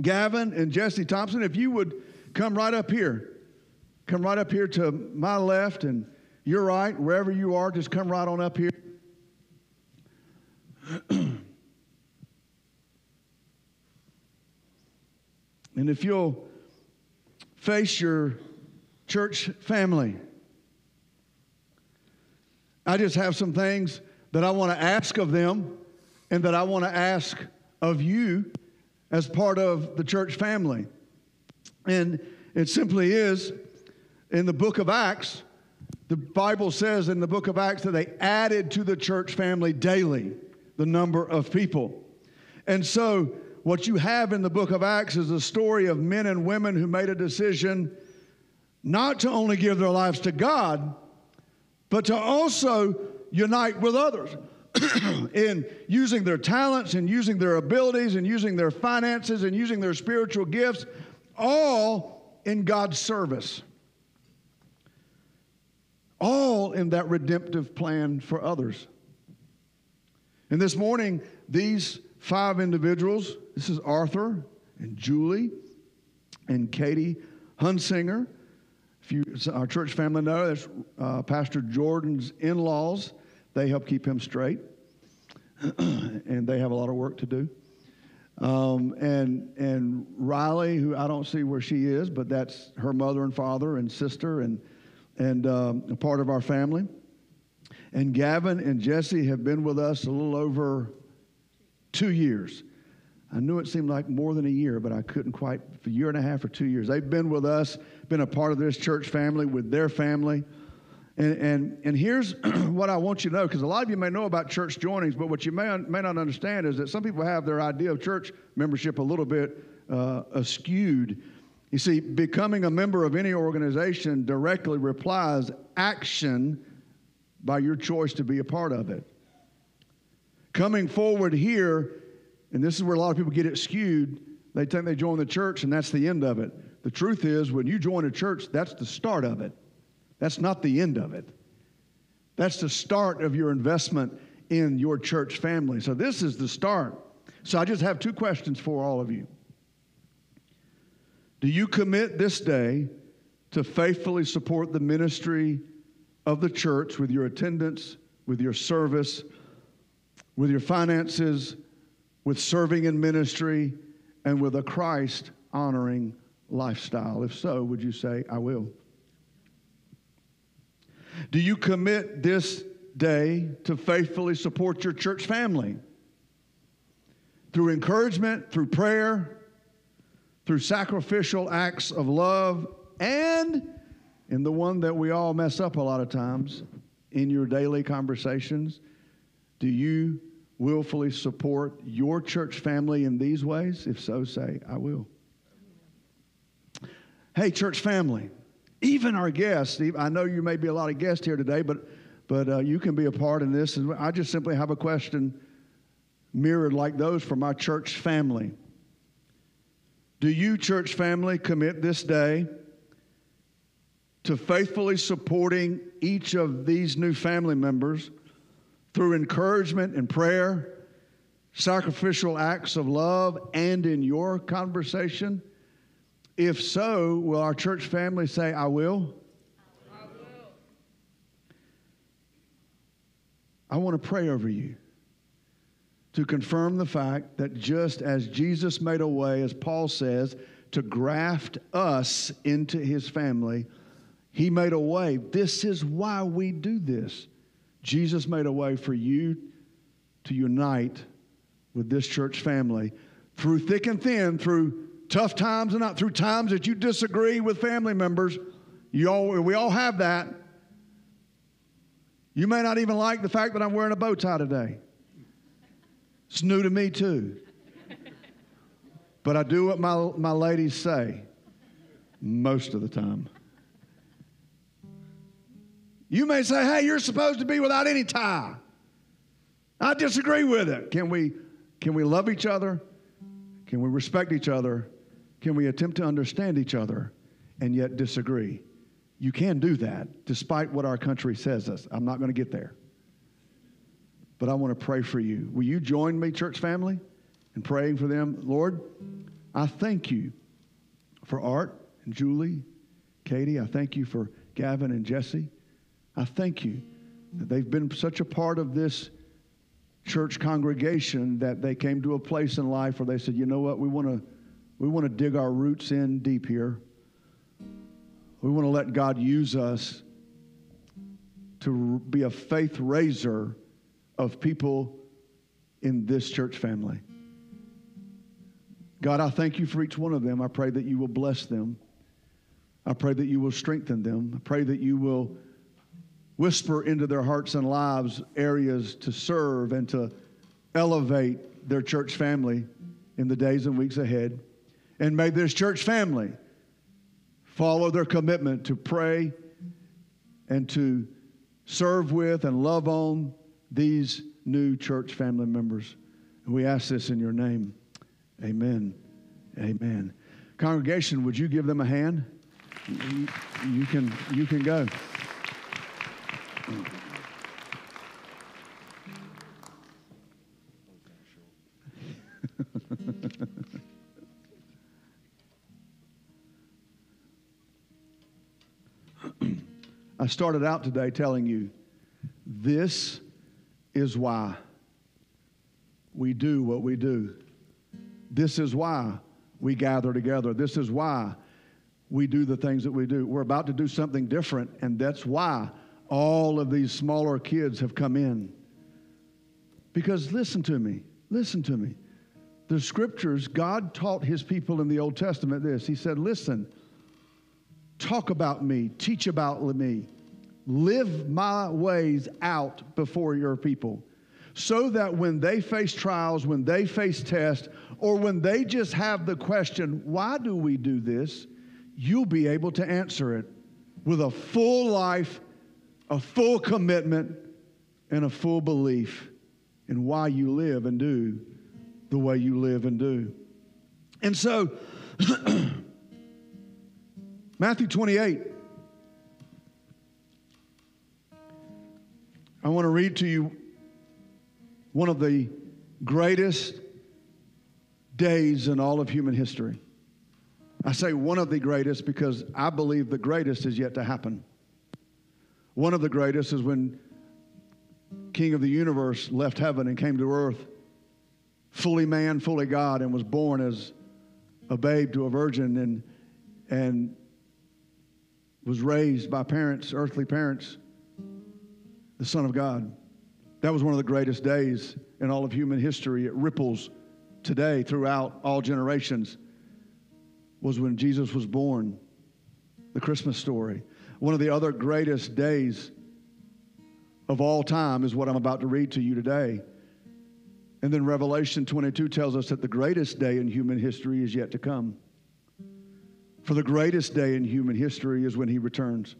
Gavin, and Jesse Thompson if you would come right up here. Come right up here to my left and your right, wherever you are, just come right on up here. and if you'll face your church family, I just have some things that I want to ask of them and that I want to ask of you as part of the church family. And it simply is in the book of Acts, the Bible says in the book of Acts that they added to the church family daily the number of people. And so, what you have in the book of Acts is a story of men and women who made a decision not to only give their lives to God, but to also unite with others in using their talents and using their abilities and using their finances and using their spiritual gifts, all in God's service. All in that redemptive plan for others. And this morning, these five individuals this is Arthur and Julie and Katie Hunsinger. If you, our church family know, that's uh, Pastor Jordan's in laws. They help keep him straight, and they have a lot of work to do. Um, and and Riley, who I don't see where she is, but that's her mother and father and sister and and um, a part of our family. And Gavin and Jesse have been with us a little over two years. I knew it seemed like more than a year, but I couldn't quite, a year and a half or two years. They've been with us, been a part of this church family with their family. And, and, and here's what I want you to know, because a lot of you may know about church joinings, but what you may, may not understand is that some people have their idea of church membership a little bit uh, skewed. You see, becoming a member of any organization directly replies action by your choice to be a part of it. Coming forward here, and this is where a lot of people get it skewed, they think they join the church and that's the end of it. The truth is, when you join a church, that's the start of it. That's not the end of it. That's the start of your investment in your church family. So, this is the start. So, I just have two questions for all of you. Do you commit this day to faithfully support the ministry of the church with your attendance, with your service, with your finances, with serving in ministry, and with a Christ honoring lifestyle? If so, would you say, I will? Do you commit this day to faithfully support your church family through encouragement, through prayer, through sacrificial acts of love, and in the one that we all mess up a lot of times in your daily conversations? Do you willfully support your church family in these ways? If so, say, I will. Hey, church family, even our guests, I know you may be a lot of guests here today, but, but uh, you can be a part in this. And I just simply have a question mirrored like those for my church family. Do you, church family, commit this day to faithfully supporting each of these new family members through encouragement and prayer, sacrificial acts of love, and in your conversation? If so, will our church family say, I will? I will. I want to pray over you to confirm the fact that just as Jesus made a way, as Paul says, to graft us into his family, he made a way. This is why we do this. Jesus made a way for you to unite with this church family through thick and thin, through tough times and not through times that you disagree with family members. You all, we all have that. You may not even like the fact that I'm wearing a bow tie today. It's new to me too. But I do what my, my ladies say most of the time. You may say, hey, you're supposed to be without any tie. I disagree with it. Can we, can we love each other? Can we respect each other? Can we attempt to understand each other and yet disagree? You can do that despite what our country says us. I'm not going to get there. But I want to pray for you. Will you join me, church family, in praying for them? Lord, I thank you for Art and Julie, Katie. I thank you for Gavin and Jesse. I thank you that they've been such a part of this church congregation that they came to a place in life where they said, you know what, we want to we want to dig our roots in deep here. We want to let God use us to be a faith raiser of people in this church family. God, I thank you for each one of them. I pray that you will bless them. I pray that you will strengthen them. I pray that you will whisper into their hearts and lives areas to serve and to elevate their church family in the days and weeks ahead. And may this church family follow their commitment to pray and to serve with and love on these new church family members. And we ask this in your name. Amen. Amen. Congregation, would you give them a hand? You, you can, you can go. I started out today telling you this is why we do what we do. This is why we gather together. This is why we do the things that we do. We're about to do something different, and that's why all of these smaller kids have come in. Because listen to me, listen to me. The scriptures, God taught his people in the Old Testament this. He said, Listen, talk about me, teach about me, live my ways out before your people. So that when they face trials, when they face tests, or when they just have the question, why do we do this? You'll be able to answer it with a full life, a full commitment, and a full belief in why you live and do the way you live and do. And so, Matthew 28. I want to read to you one of the greatest days in all of human history. I say one of the greatest because I believe the greatest is yet to happen. One of the greatest is when King of the universe left heaven and came to earth, fully man, fully God, and was born as a babe to a virgin and, and was raised by parents, earthly parents, the Son of God. That was one of the greatest days in all of human history. It ripples today throughout all generations. Was when Jesus was born, the Christmas story. One of the other greatest days of all time is what I'm about to read to you today. And then Revelation 22 tells us that the greatest day in human history is yet to come. For the greatest day in human history is when he returns,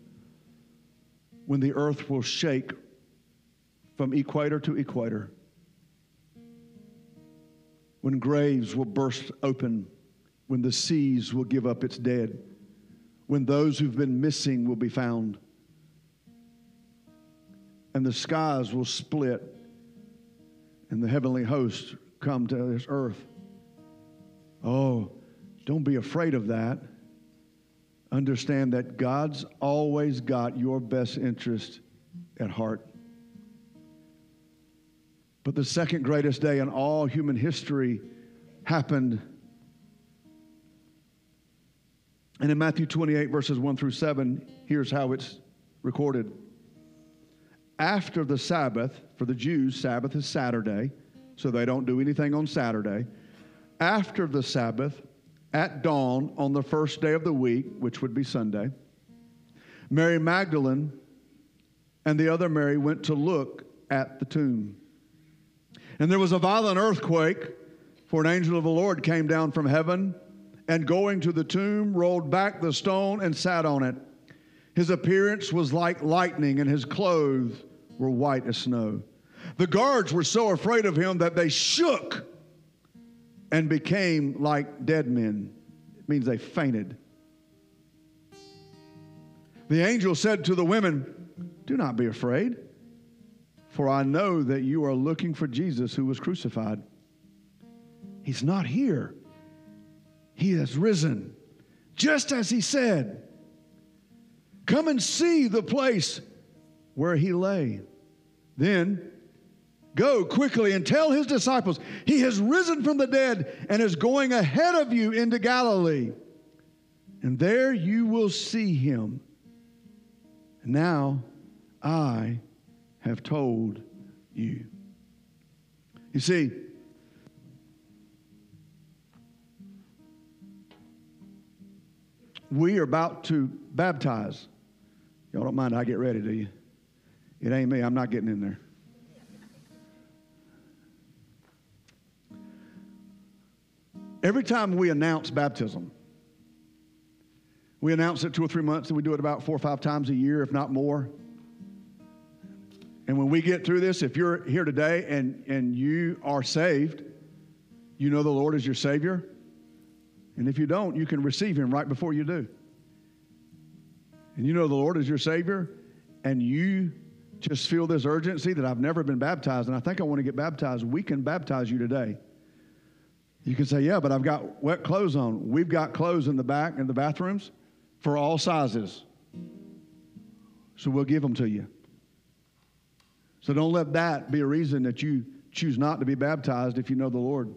when the earth will shake from equator to equator, when graves will burst open, when the seas will give up its dead, when those who've been missing will be found, and the skies will split, and the heavenly host come to this earth. Oh, don't be afraid of that. Understand that God's always got your best interest at heart. But the second greatest day in all human history happened. And in Matthew 28, verses 1 through 7, here's how it's recorded. After the Sabbath, for the Jews, Sabbath is Saturday, so they don't do anything on Saturday. After the Sabbath, at dawn on the first day of the week, which would be Sunday, Mary Magdalene and the other Mary went to look at the tomb. And there was a violent earthquake, for an angel of the Lord came down from heaven and going to the tomb, rolled back the stone and sat on it. His appearance was like lightning, and his clothes were white as snow. The guards were so afraid of him that they shook and became like dead men. It means they fainted. The angel said to the women, Do not be afraid, for I know that you are looking for Jesus who was crucified. He's not here, he has risen, just as he said. Come and see the place where he lay. Then go quickly and tell his disciples, He has risen from the dead and is going ahead of you into Galilee. And there you will see him. Now I have told you. You see, we are about to baptize. Y'all don't mind I get ready, do you? It ain't me. I'm not getting in there. Every time we announce baptism, we announce it two or three months, and we do it about four or five times a year, if not more. And when we get through this, if you're here today and, and you are saved, you know the Lord is your Savior. And if you don't, you can receive Him right before you do. And you know the Lord is your Savior, and you just feel this urgency that I've never been baptized, and I think I want to get baptized. We can baptize you today. You can say, Yeah, but I've got wet clothes on. We've got clothes in the back in the bathrooms for all sizes. So we'll give them to you. So don't let that be a reason that you choose not to be baptized if you know the Lord.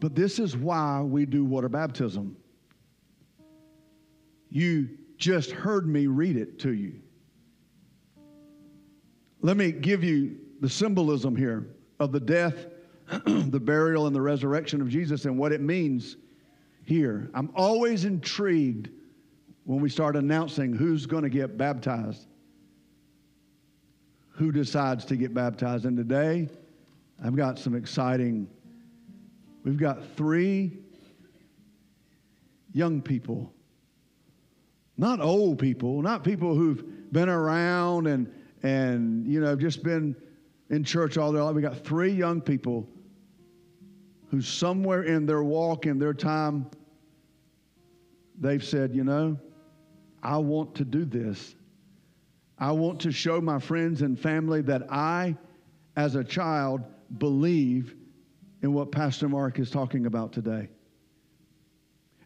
But this is why we do water baptism. You just heard me read it to you. Let me give you the symbolism here of the death, the burial, and the resurrection of Jesus and what it means here. I'm always intrigued when we start announcing who's going to get baptized, who decides to get baptized. And today, I've got some exciting, we've got three young people, not old people, not people who've been around and, and you know, just been in church all their life. We got three young people who somewhere in their walk, in their time, they've said, you know, I want to do this. I want to show my friends and family that I, as a child, believe in what Pastor Mark is talking about today.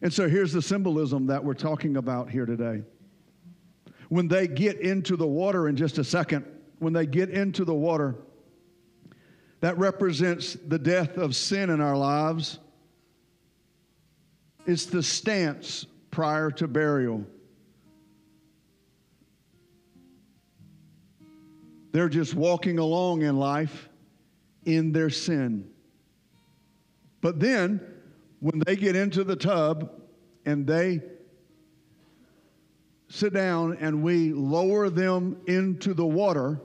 And so here's the symbolism that we're talking about here today. When they get into the water in just a second, when they get into the water, that represents the death of sin in our lives. It's the stance prior to burial. They're just walking along in life in their sin. But then, when they get into the tub and they sit down and we lower them into the water,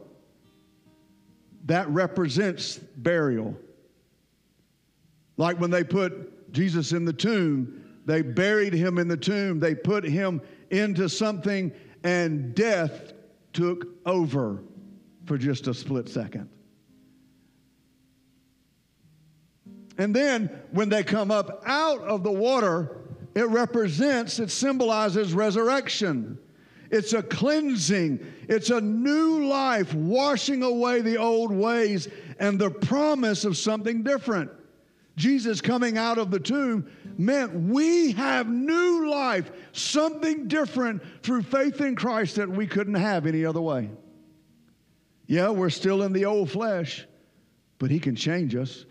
that represents burial. Like when they put Jesus in the tomb, they buried him in the tomb, they put him into something, and death took over for just a split second. And then when they come up out of the water, it represents, it symbolizes resurrection. It's a cleansing. It's a new life, washing away the old ways and the promise of something different. Jesus coming out of the tomb meant we have new life, something different through faith in Christ that we couldn't have any other way. Yeah, we're still in the old flesh, but He can change us.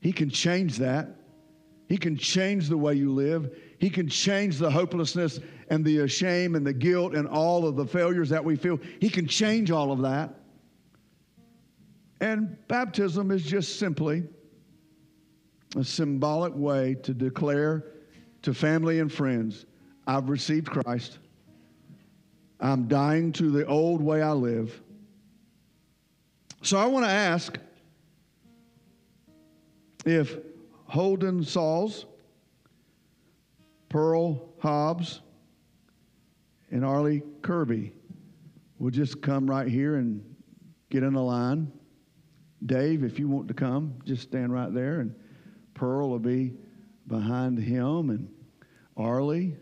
He can change that. He can change the way you live. He can change the hopelessness and the uh, shame and the guilt and all of the failures that we feel. He can change all of that. And baptism is just simply a symbolic way to declare to family and friends I've received Christ. I'm dying to the old way I live. So I want to ask if Holden Sauls, Pearl Hobbs, and Arlie Kirby will just come right here and get in the line. Dave, if you want to come, just stand right there, and Pearl will be behind him, and Arlie.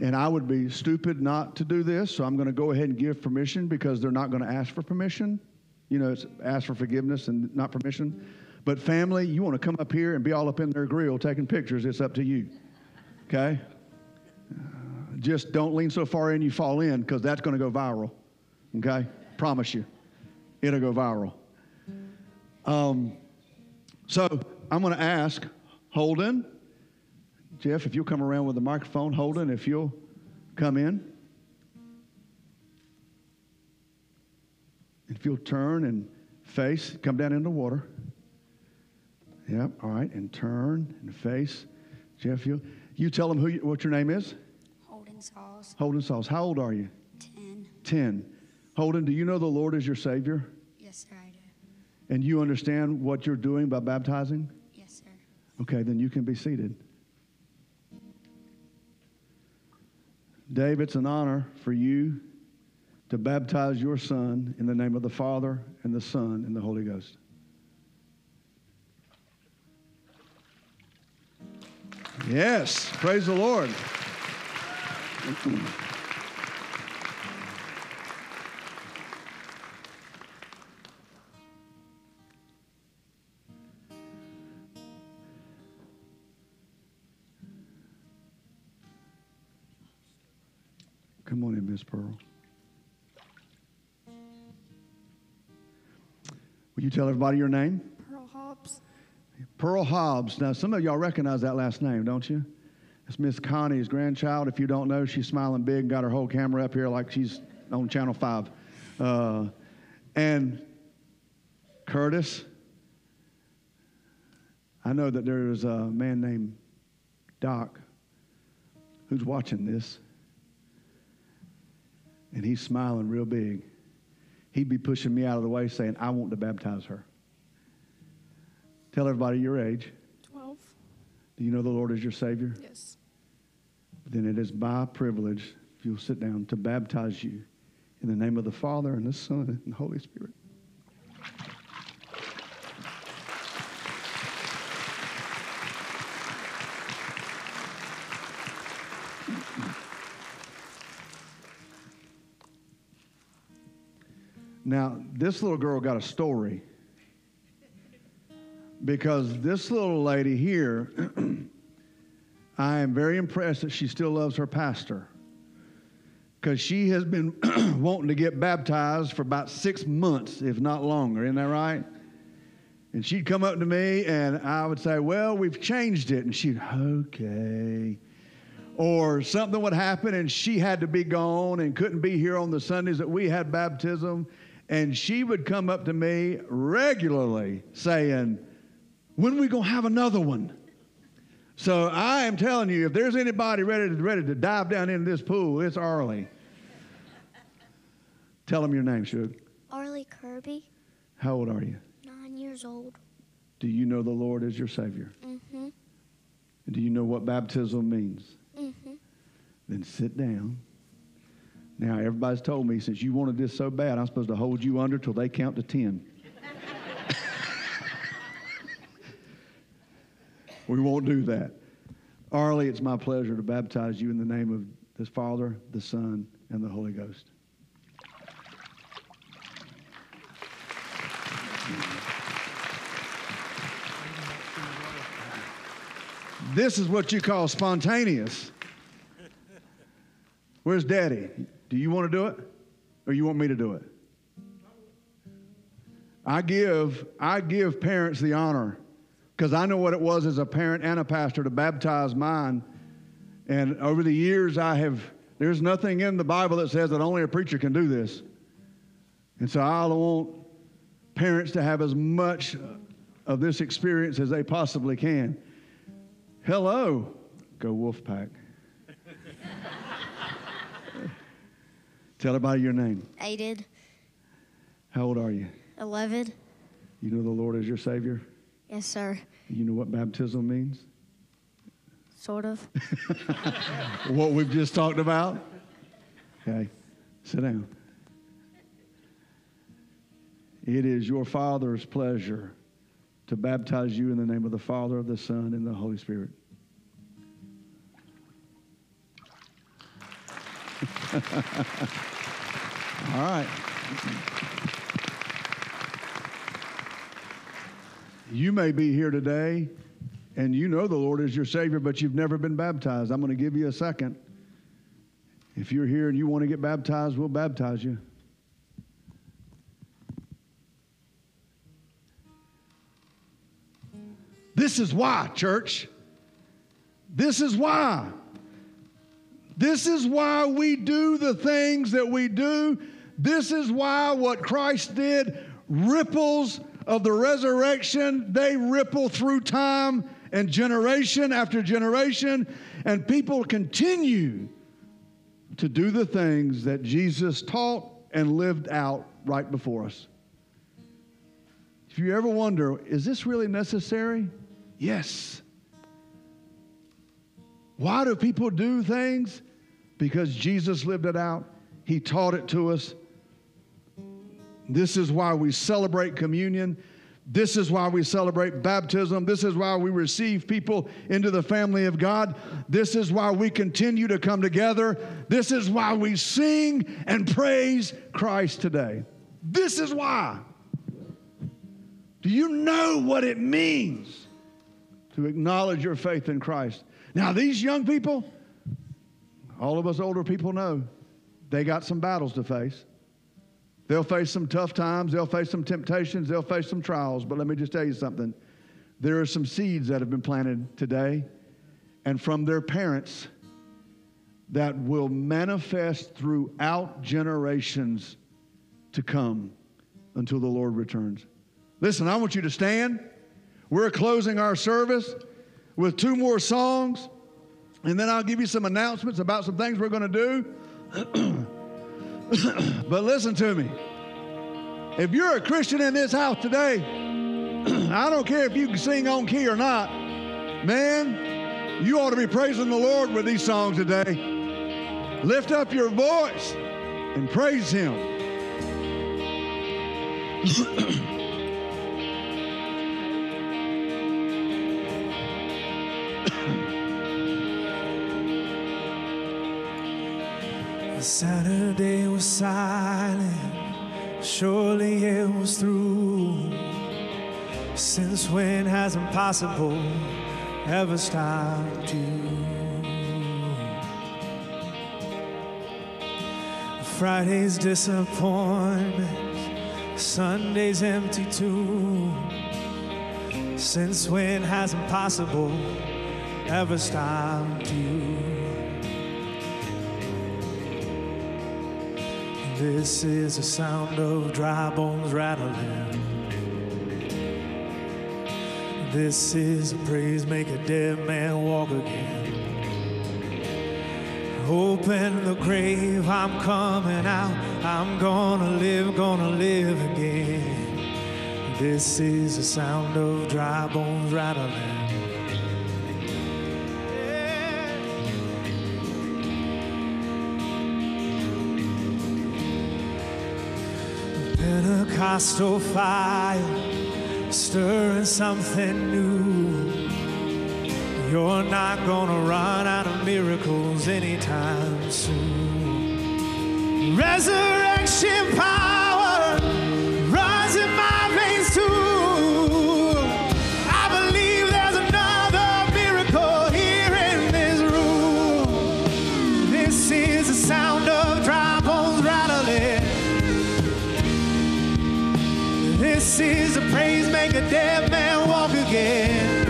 And I would be stupid not to do this, so I'm going to go ahead and give permission because they're not going to ask for permission. You know, it's ask for forgiveness and not permission. But family, you want to come up here and be all up in their grill taking pictures, it's up to you. Okay? Just don't lean so far in you fall in because that's going to go viral. Okay? Promise you. It'll go viral. Um, so I'm going to ask Holden, Jeff, if you'll come around with the microphone, Holden, if you'll come in. If you'll turn and face, come down in the water. Yep, all right, and turn and face. Jeff, you, you tell them who you, what your name is. Holden Sauce, Holden Sauls. How old are you? 10. 10. Holden, do you know the Lord is your Savior? Yes, sir, I do. And you understand what you're doing by baptizing? Yes, sir. Okay, then you can be seated. Dave, it's an honor for you to baptize your son in the name of the Father and the Son and the Holy Ghost. Yes, praise the Lord. Come on in, Miss Pearl. Will you tell everybody your name? Pearl Hobbs. Pearl Hobbs. Now, some of y'all recognize that last name, don't you? It's Miss Connie's grandchild. If you don't know, she's smiling big, got her whole camera up here like she's on Channel 5. Uh, and Curtis, I know that there's a man named Doc who's watching this, and he's smiling real big. He'd be pushing me out of the way saying, I want to baptize her. Tell everybody your age. 12. Do you know the Lord is your Savior? Yes. Then it is my privilege, if you'll sit down, to baptize you in the name of the Father and the Son and the Holy Spirit. Now, this little girl got a story because this little lady here, I am very impressed that she still loves her pastor because she has been wanting to get baptized for about six months, if not longer. Isn't that right? And she'd come up to me and I would say, Well, we've changed it. And she'd, Okay. Or something would happen and she had to be gone and couldn't be here on the Sundays that we had baptism. And she would come up to me regularly saying, When are we going to have another one? So I am telling you, if there's anybody ready to, ready to dive down into this pool, it's Arlie. Tell them your name, Shug. Arlie Kirby, How old are you? nine years old. Do you know the Lord is your Savior? Mm-hmm. Do you know what baptism means? Mm-hmm. Then sit down. Now, everybody's told me since you wanted this so bad, I'm supposed to hold you under till they count to 10. We won't do that. Arlie, it's my pleasure to baptize you in the name of the Father, the Son, and the Holy Ghost. This is what you call spontaneous. Where's Daddy? Do you want to do it, or you want me to do it? I give I give parents the honor because I know what it was as a parent and a pastor to baptize mine. And over the years, I have there's nothing in the Bible that says that only a preacher can do this. And so I want parents to have as much of this experience as they possibly can. Hello, go Wolfpack. Tell everybody your name. Aided, How old are you? 11. You know the Lord is your Savior? Yes, sir. You know what baptism means? Sort of. what we've just talked about? Okay, sit down. it is your Father's pleasure to baptize you in the name of the Father, of the Son, and the Holy Spirit. All right. You may be here today and you know the Lord is your Savior, but you've never been baptized. I'm going to give you a second. If you're here and you want to get baptized, we'll baptize you. This is why, church. This is why. This is why we do the things that we do. This is why what Christ did ripples of the resurrection, they ripple through time and generation after generation, and people continue to do the things that Jesus taught and lived out right before us. If you ever wonder, is this really necessary? Yes. Why do people do things? Because Jesus lived it out. He taught it to us. This is why we celebrate communion. This is why we celebrate baptism. This is why we receive people into the family of God. This is why we continue to come together. This is why we sing and praise Christ today. This is why. Do you know what it means to acknowledge your faith in Christ? Now, these young people, all of us older people know they got some battles to face. They'll face some tough times, they'll face some temptations, they'll face some trials. But let me just tell you something there are some seeds that have been planted today and from their parents that will manifest throughout generations to come until the Lord returns. Listen, I want you to stand. We're closing our service with two more songs, and then I'll give you some announcements about some things we're going to do. but listen to me. If you're a Christian in this house today, I don't care if you can sing on key or not, man, you ought to be praising the Lord with these songs today. Lift up your voice and praise Him. Saturday was silent, surely it was through. Since when has impossible ever stopped you? Friday's disappointment, Sunday's empty too. Since when has impossible ever stopped you? This is the sound of dry bones rattling. This is a praise make a dead man walk again. Open the grave, I'm coming out. I'm gonna live, gonna live again. This is the sound of dry bones rattling. Pentecostal fire, stirring something new. You're not gonna run out of miracles anytime soon. Resurrection power dead man walk again.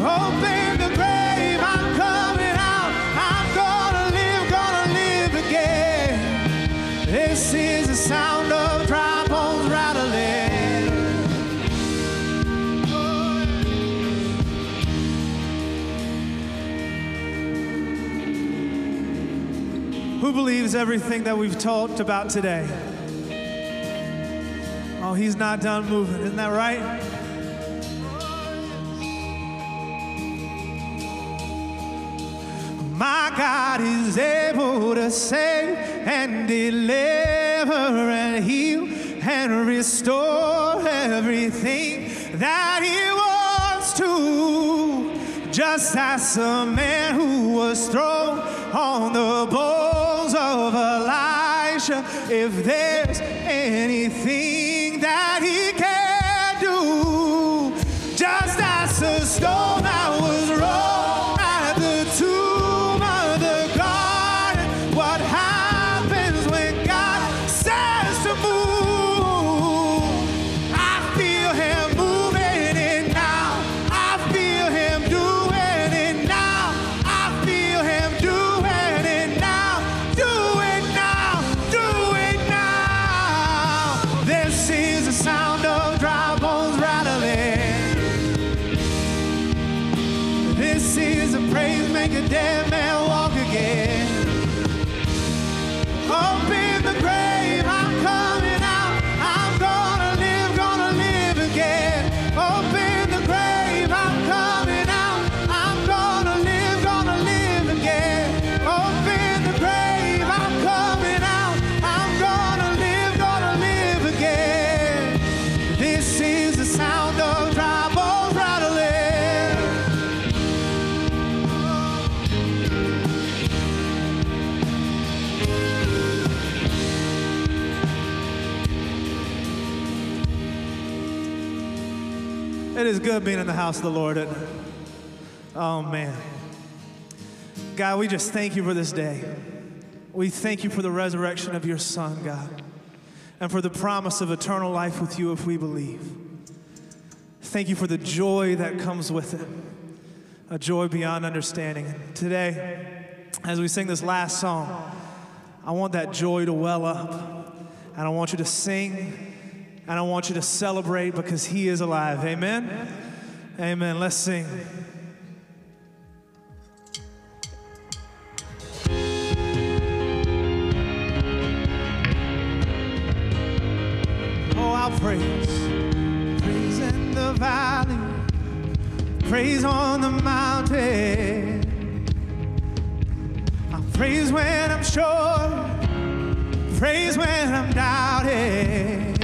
Open the grave, I'm coming out. I'm gonna live, gonna live again. This is the sound of dry bones rattling. Who believes everything that we've talked about today? Oh, he's not done moving. Isn't that right? My God is able to save and deliver and heal and restore everything that He wants to. Just as a man who was thrown on the bones of Elijah, if there's anything as good being in the house of the Lord. isn't? Oh, man. God, we just thank you for this day. We thank you for the resurrection of your Son, God, and for the promise of eternal life with you if we believe. Thank you for the joy that comes with it, a joy beyond understanding. Today, as we sing this last song, I want that joy to well up, and I want you to sing and I want you to celebrate because He is alive. Amen? Amen. Let's sing. Oh, I'll praise. Praise in the valley, praise on the mountain. I'll praise when I'm sure, praise when I'm doubting.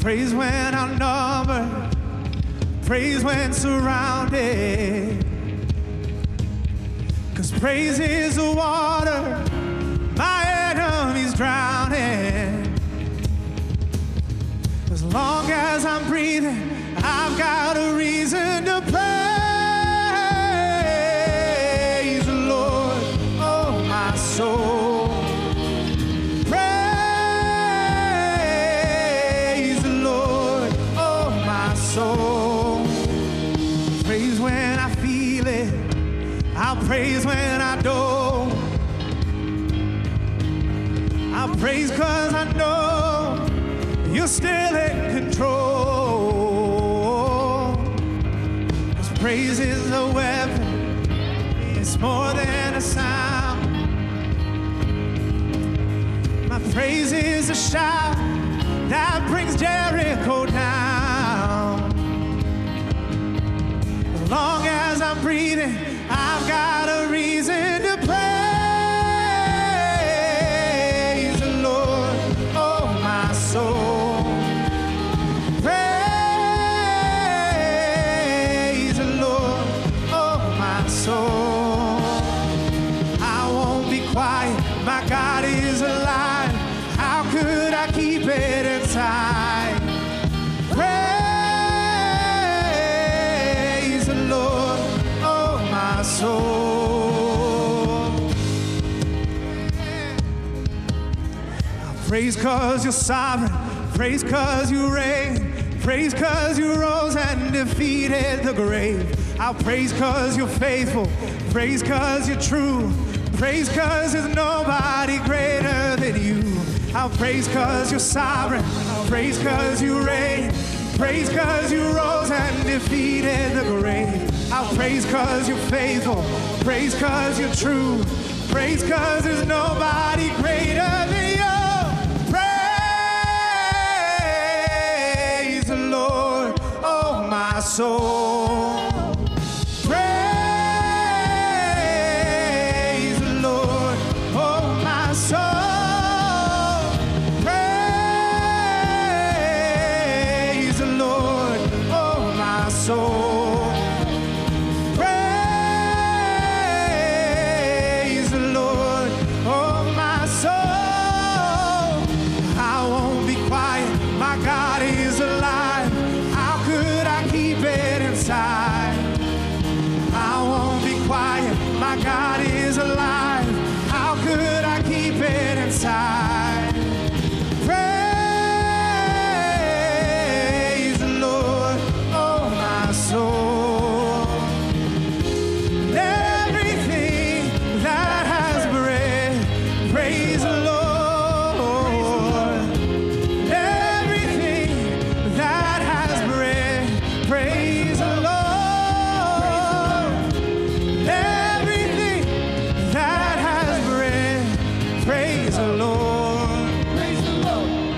Praise when outnumbered, praise when surrounded. Cause praise is the water my enemies drowning. As long as I'm breathing, praise when I don't. I'll praise cause I know you're still in control. Cause praise is a weapon, it's more than a sound. My praise is a shout that brings Jericho down. As long as I'm breathing, got a reason Praise cause you're sovereign. Praise cause you reign. Praise cause you rose and defeated the grave. I'll praise cause you're faithful. Praise cause you're true. Praise cause there's nobody greater than you. I'll praise cause you're sovereign. Praise cause you reign. Praise cause you rose and defeated the grave. I'll praise cause you're faithful. Praise cause you're true. Praise cause there's nobody my soul. The Lord. Praise the Lord.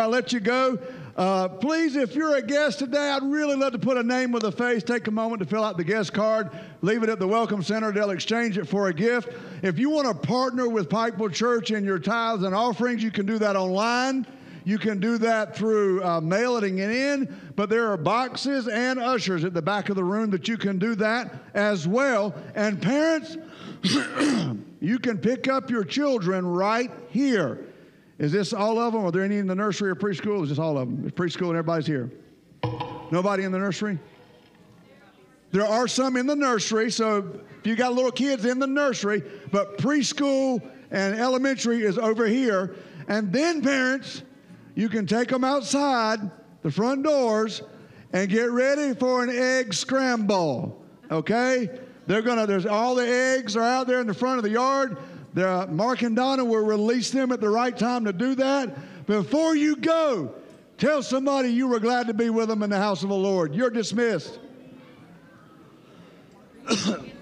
I'll let you go. Uh, please, if you're a guest today, I'd really love to put a name with a face. Take a moment to fill out the guest card. Leave it at the Welcome Center. They'll exchange it for a gift. If you want to partner with Pikeville Church in your tithes and offerings, you can do that online. You can do that through uh, mailing it in, but there are boxes and ushers at the back of the room that you can do that as well. And parents, you can pick up your children right here. Is this all of them? Are there any in the nursery or preschool? Is this all of them? It's preschool and everybody's here. Nobody in the nursery? There are some in the nursery, so if you got little kids in the nursery, but preschool and elementary is over here. And then, parents, you can take them outside the front doors and get ready for an egg scramble. Okay? They're gonna. There's all the eggs are out there in the front of the yard. They're, Mark and Donna will release them at the right time to do that. Before you go, tell somebody you were glad to be with them in the house of the Lord. You're dismissed.